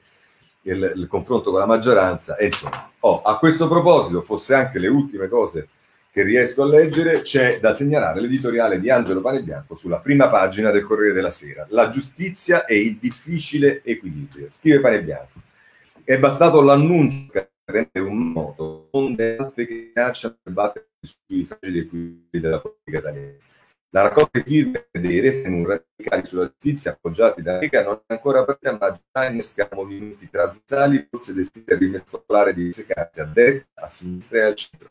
il, il confronto con la maggioranza e insomma. Oh, a questo proposito, fosse anche le ultime cose che riesco a leggere, c'è da segnalare l'editoriale di Angelo Panebianco sulla prima pagina del Corriere della Sera, La giustizia e il difficile equilibrio. Scrive Panebianco. È bastato l'annuncio che rende un noto, onde alte che minacciano e battere sui fragili equilibri della politica italiana. La raccolta di firme dei referendum radicali sulla giustizia appoggiati da Lega non è ancora aperta, ma già innesca movimenti trasversali, forse destinati a rimescolare di carte a destra, a sinistra e al centro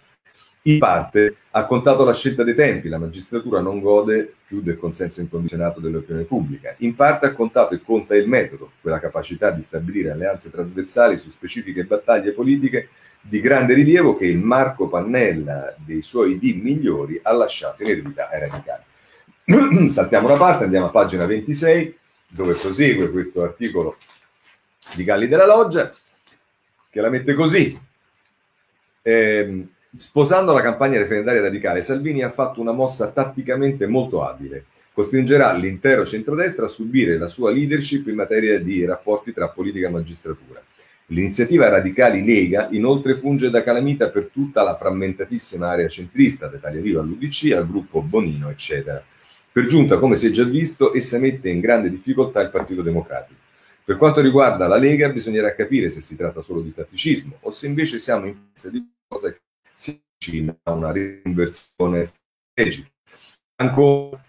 in parte ha contato la scelta dei tempi, la magistratura non gode più del consenso incondizionato dell'opinione pubblica, in parte ha contato e conta il metodo, quella capacità di stabilire alleanze trasversali su specifiche battaglie politiche di grande rilievo che il Marco Pannella dei suoi D migliori ha lasciato in eredità ai radicali. Saltiamo una parte, andiamo a pagina 26, dove prosegue questo articolo di Galli della Loggia, che la mette così. Eh, Sposando la campagna referendaria radicale, Salvini ha fatto una mossa tatticamente molto abile. Costringerà l'intero centrodestra a subire la sua leadership in materia di rapporti tra politica e magistratura. L'iniziativa Radicali Lega inoltre funge da calamita per tutta la frammentatissima area centrista, da Italia Viva all'UDC al gruppo Bonino, eccetera. Per giunta, come si è già visto, essa mette in grande difficoltà il Partito Democratico. Per quanto riguarda la Lega, bisognerà capire se si tratta solo di tatticismo o se invece siamo in presenza di cosa che si avvicina a una riconversione strategica. Ancora,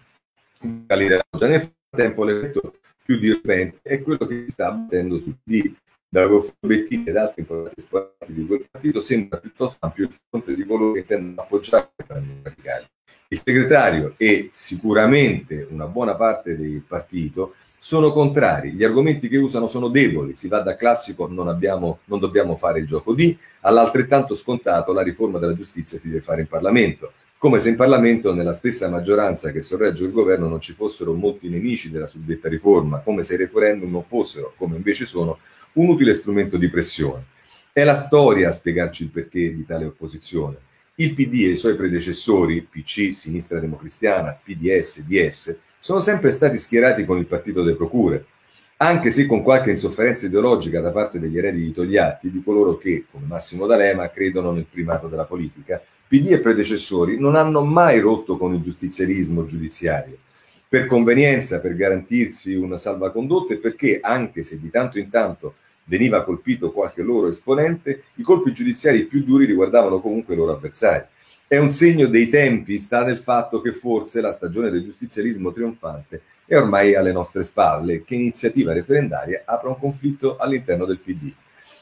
già nel frattempo l'effetto più dirompente è quello che si sta battendo su PD. Da Bettini ed altri importanti esponenti di quel partito sembra piuttosto ampio il fronte di coloro che intendono appoggiare i radicali. Il segretario e sicuramente una buona parte del partito sono contrari, gli argomenti che usano sono deboli, si va da classico non, abbiamo, non dobbiamo fare il gioco di, all'altrettanto scontato la riforma della giustizia si deve fare in Parlamento, come se in Parlamento nella stessa maggioranza che sorregge il governo non ci fossero molti nemici della suddetta riforma, come se i referendum non fossero, come invece sono, un utile strumento di pressione. È la storia a spiegarci il perché di tale opposizione. Il PD e i suoi predecessori, PC, Sinistra Democristiana, PDS, DS, sono sempre stati schierati con il partito delle procure, anche se con qualche insofferenza ideologica da parte degli eredi di Togliatti, di coloro che, come Massimo D'Alema, credono nel primato della politica, PD e predecessori non hanno mai rotto con il giustizialismo giudiziario, per convenienza, per garantirsi una salvacondotta e perché, anche se di tanto in tanto veniva colpito qualche loro esponente, i colpi giudiziari più duri riguardavano comunque i loro avversari. È un segno dei tempi, sta nel fatto che forse la stagione del giustizialismo trionfante è ormai alle nostre spalle, che iniziativa referendaria apra un conflitto all'interno del PD.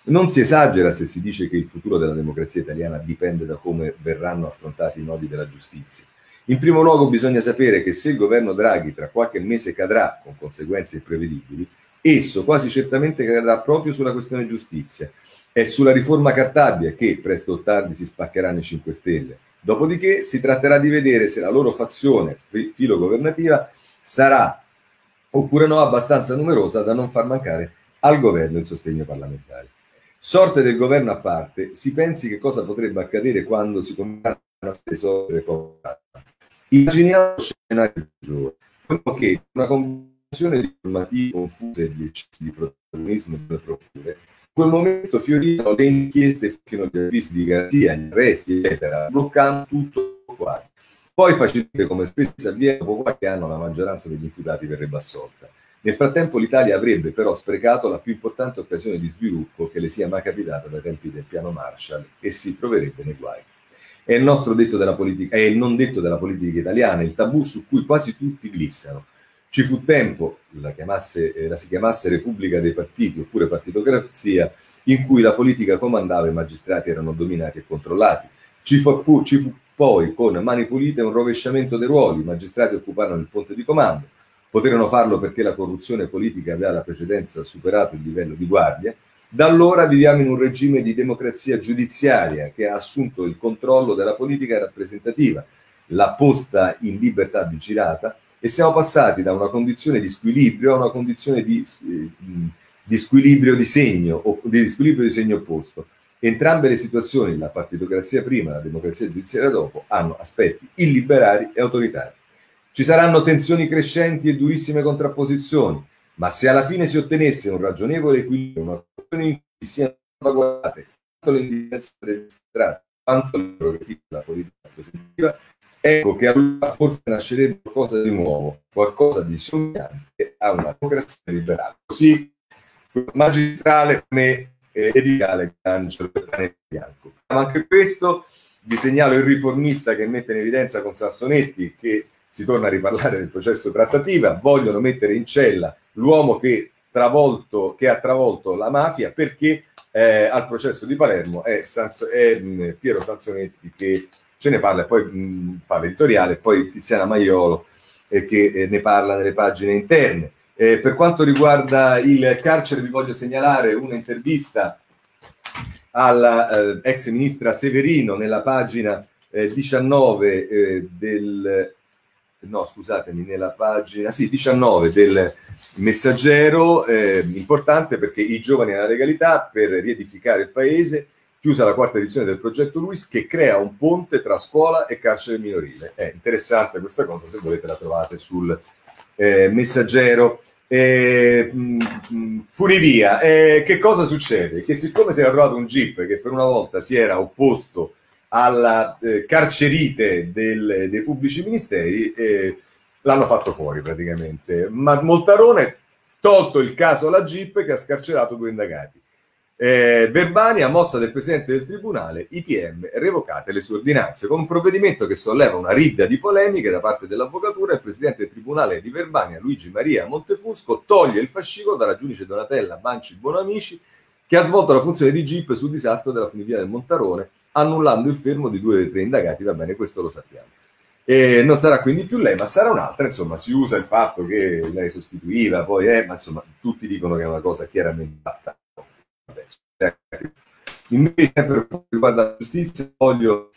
Non si esagera se si dice che il futuro della democrazia italiana dipende da come verranno affrontati i nodi della giustizia. In primo luogo bisogna sapere che se il governo Draghi tra qualche mese cadrà con conseguenze imprevedibili, esso quasi certamente cadrà proprio sulla questione giustizia. È sulla riforma Cartabia che presto o tardi si spaccheranno i 5 Stelle Dopodiché si tratterà di vedere se la loro fazione filogovernativa sarà oppure no abbastanza numerosa da non far mancare al governo il sostegno parlamentare. Sorte del governo a parte, si pensi che cosa potrebbe accadere quando si cominciano a spendere Immaginiamo lo scenario peggiore, quello che una convenzione di normative confuse e di eccessi di protagonismo delle procure quel momento fiorirono le inchieste fino agli avvisi di garanzia, gli arresti, eccetera, bloccando tutto quasi. Poi facilmente, come spesso avviene, dopo qualche anno la maggioranza degli imputati verrebbe assolta. Nel frattempo l'Italia avrebbe però sprecato la più importante occasione di sviluppo che le sia mai capitata dai tempi del piano Marshall e si troverebbe nei guai. È il detto politica, è il non detto della politica italiana, il tabù su cui quasi tutti glissano ci fu tempo, la, chiamasse, eh, la si chiamasse Repubblica dei Partiti oppure partitocrazia, in cui la politica comandava e i magistrati erano dominati e controllati. Ci fu, ci fu poi con mani pulite un rovesciamento dei ruoli, i magistrati occuparono il ponte di comando, poterono farlo perché la corruzione politica aveva la precedenza superato il livello di guardia. Da allora viviamo in un regime di democrazia giudiziaria che ha assunto il controllo della politica rappresentativa, la posta in libertà vigilata e siamo passati da una condizione di squilibrio a una condizione di, di squilibrio di segno, o di squilibrio di segno opposto. Entrambe le situazioni, la partitocrazia prima e la democrazia giudiziaria dopo, hanno aspetti illiberari e autoritari. Ci saranno tensioni crescenti e durissime contrapposizioni, ma se alla fine si ottenesse un ragionevole equilibrio, una situazione in cui siano salvaguardate tanto le indicazioni del magistrato quanto le prerogative della politica rappresentativa, ecco che allora forse nascerebbe qualcosa di nuovo, qualcosa di sognante a una democrazia liberale. Così magistrale come eh, edicale Angelo Bianco. Ma anche questo vi segnalo il riformista che mette in evidenza con Sassonetti che si torna a riparlare del processo trattativa, vogliono mettere in cella l'uomo che, travolto, che ha travolto la mafia perché eh, al processo di Palermo è, Sanzo, è mh, mm, Piero Sanzonetti che ce ne parla poi mh, mm, fa l'editoriale, poi Tiziana Maiolo eh, che eh, ne parla nelle pagine interne. Eh, per quanto riguarda il carcere vi voglio segnalare un'intervista alla eh, ex ministra Severino nella pagina 19 eh, del no scusatemi, nella pagina sì, 19 del messaggero, eh, importante perché i giovani nella legalità per riedificare il paese, chiusa la quarta edizione del progetto Luis che crea un ponte tra scuola e carcere minorile. È interessante questa cosa, se volete la trovate sul eh, messaggero. Eh, mh, Funivia, eh, che cosa succede? Che siccome si era trovato un jeep che per una volta si era opposto alla eh, carcerite del, dei pubblici ministeri e l'hanno fatto fuori praticamente. Ma Moltarone tolto il caso alla GIP che ha scarcerato due indagati. Eh, Verbania, mossa del Presidente del Tribunale, IPM, revocate le sue ordinanze. Con un provvedimento che solleva una ridda di polemiche da parte dell'Avvocatura, il Presidente del Tribunale di Verbania, Luigi Maria Montefusco, toglie il fascicolo dalla giudice Donatella Banci Bonamici, che ha svolto la funzione di GIP sul disastro della funivia del Montarone annullando il fermo di due dei tre indagati, va bene, questo lo sappiamo. E non sarà quindi più lei, ma sarà un'altra, insomma, si usa il fatto che lei sostituiva, poi è, ma insomma, tutti dicono che è una cosa chiaramente fatta. Invece, per quanto riguarda la giustizia, voglio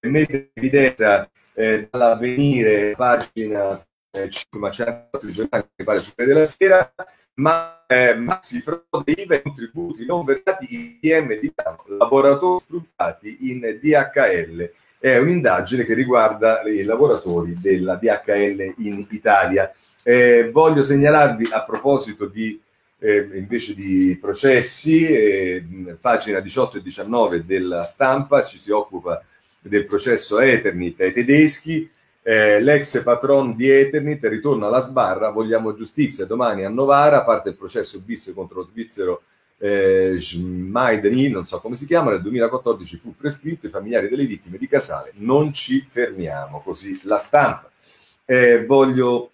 mettere in evidenza eh, dall'avvenire, pagina eh, 5, ma c'è anche altri giornali che pare su della sera, ma eh, maxi frode IVA e contributi non versati IM di lavoratori sfruttati in DHL. È un'indagine che riguarda i lavoratori della DHL in Italia. Eh, voglio segnalarvi a proposito di eh, invece di processi, eh, pagina 18 e 19 della stampa, ci si occupa del processo Eternit ai tedeschi, eh, l'ex patron di Eternit ritorna alla sbarra, vogliamo giustizia, domani a Novara parte il processo bis contro lo svizzero eh, Schmeideni, non so come si chiama, nel 2014 fu prescritto, i familiari delle vittime di Casale, non ci fermiamo, così la stampa. Eh, voglio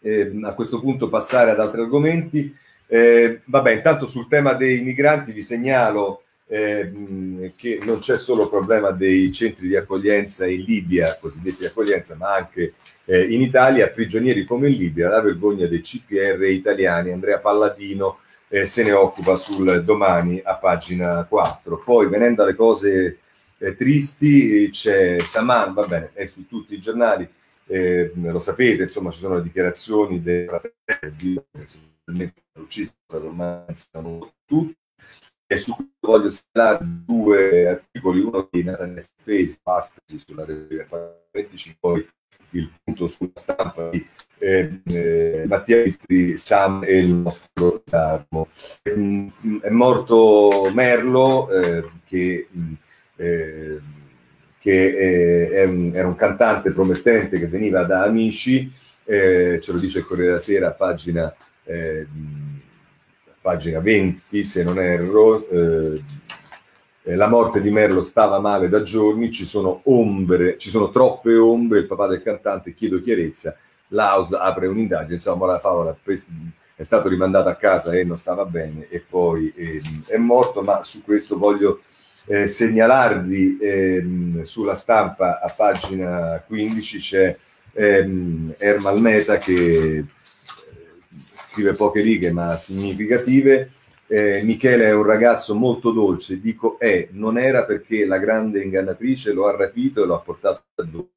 eh, a questo punto passare ad altri argomenti. Eh, vabbè, intanto sul tema dei migranti vi segnalo eh, che non c'è solo il problema dei centri di accoglienza in Libia, cosiddetti accoglienza, ma anche eh, in Italia, prigionieri come in Libia, la vergogna dei CPR italiani. Andrea Palladino eh, se ne occupa sul domani a pagina 4. Poi venendo alle cose eh, tristi, c'è Saman, va bene, è su tutti i giornali. Eh, lo sapete, insomma, ci sono le dichiarazioni dei fratelli di uccisi, ormai sono tutti, e su cui voglio segnalare due articoli, uno di Nathan Spesi, Pastasi sulla Repubblica 25, poi il punto sulla stampa di eh, eh, Mattia Vittri, Sam e il nostro Sarmo. Eh, è morto Merlo, eh, che, eh, che un, era un cantante promettente che veniva da Amici, eh, ce lo dice il Corriere della Sera, pagina pagina 20 se non erro, eh, eh, la morte di Merlo stava male da giorni, ci sono ombre, ci sono troppe ombre, il papà del cantante chiedo chiarezza, l'Aus apre un'indagine, insomma la favola è stato rimandato a casa e non stava bene e poi eh, è morto, ma su questo voglio eh, segnalarvi ehm, sulla stampa a pagina 15 c'è ehm, Ermal Meta che scrive poche righe ma significative. Eh, Michele è un ragazzo molto dolce, dico è, non era perché la grande ingannatrice lo ha rapito e lo ha portato a dove.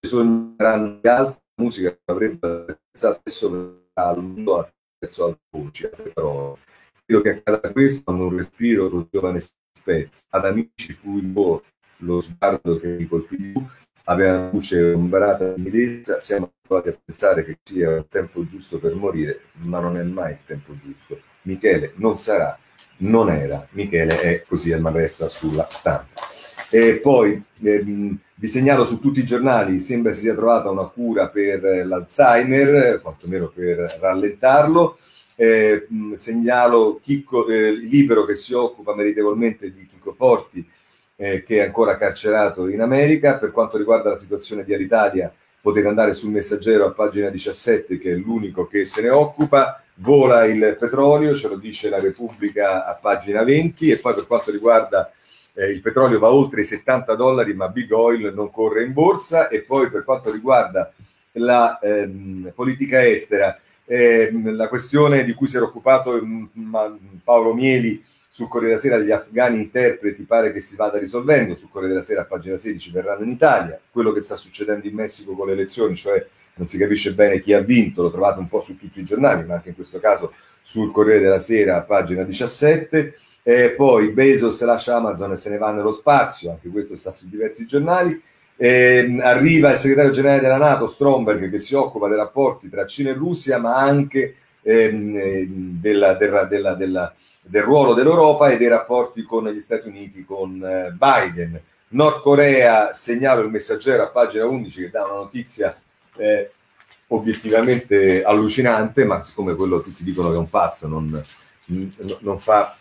Sogneranno la musica avrebbe pensato adesso al mondo voce, alle parole. Credo che accada questo un respiro lo giovane Spezia. Ad amici fu il lo sguardo che mi colpì aveva luce ombrata di timidezza, siamo abituati a pensare che sia il tempo giusto per morire, ma non è mai il tempo giusto. Michele non sarà, non era, Michele è così al resta sulla stampa. E poi ehm, vi segnalo su tutti i giornali, sembra si sia trovata una cura per l'Alzheimer, quantomeno per rallentarlo. Eh, segnalo Chicco, eh, Libero che si occupa meritevolmente di Chico Forti, eh, che è ancora carcerato in America. Per quanto riguarda la situazione di Alitalia, potete andare sul messaggero a pagina 17, che è l'unico che se ne occupa. Vola il petrolio, ce lo dice la Repubblica a pagina 20, e poi per quanto riguarda eh, il petrolio va oltre i 70 dollari, ma Big Oil non corre in borsa. E poi per quanto riguarda la ehm, politica estera, ehm, la questione di cui si era occupato mh, mm, Paolo Mieli sul Corriere della Sera gli afghani interpreti pare che si vada risolvendo, sul Corriere della Sera a pagina 16 verranno in Italia, quello che sta succedendo in Messico con le elezioni, cioè non si capisce bene chi ha vinto, lo trovate un po' su tutti i giornali, ma anche in questo caso sul Corriere della Sera a pagina 17, e poi Bezos lascia Amazon e se ne va nello spazio, anche questo sta su diversi giornali, e arriva il segretario generale della Nato, Stromberg, che si occupa dei rapporti tra Cina e Russia, ma anche ehm, ehm della, della, della, del ruolo dell'Europa e dei rapporti con gli Stati Uniti, con eh, Biden. Nord Corea, segnalo il messaggero a pagina 11 che dà una notizia eh, obiettivamente allucinante, ma siccome quello tutti dicono che è un pazzo, non, non fa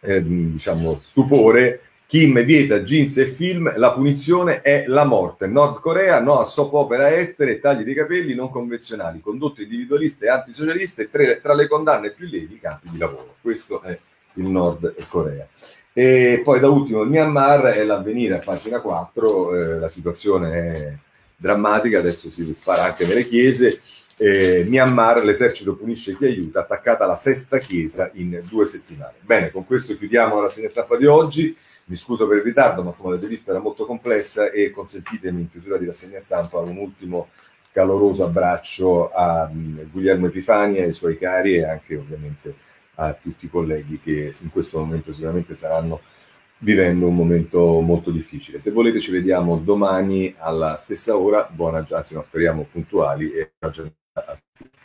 eh, diciamo, stupore, Kim vieta jeans e film, la punizione è la morte. Nord Corea no a soap opera estere tagli dei capelli non convenzionali, condotte individualiste e antisocialiste, tre, tra le condanne più lievi campi di lavoro. Questo è il Nord Corea. E poi da ultimo il Myanmar è l'avvenire a pagina 4, eh, la situazione è drammatica, adesso si spara anche nelle chiese. Eh, Myanmar, l'esercito punisce chi aiuta, attaccata la sesta chiesa in due settimane. Bene, con questo chiudiamo la segna stampa di oggi. Mi scuso per il ritardo, ma come avete visto era molto complessa e consentitemi in chiusura di rassegna stampa un ultimo caloroso abbraccio a um, Guglielmo Epifani ai suoi cari e anche ovviamente a tutti i colleghi che in questo momento sicuramente saranno vivendo un momento molto difficile. Se volete ci vediamo domani alla stessa ora, buona giornata, speriamo puntuali e buona giornata a tutti.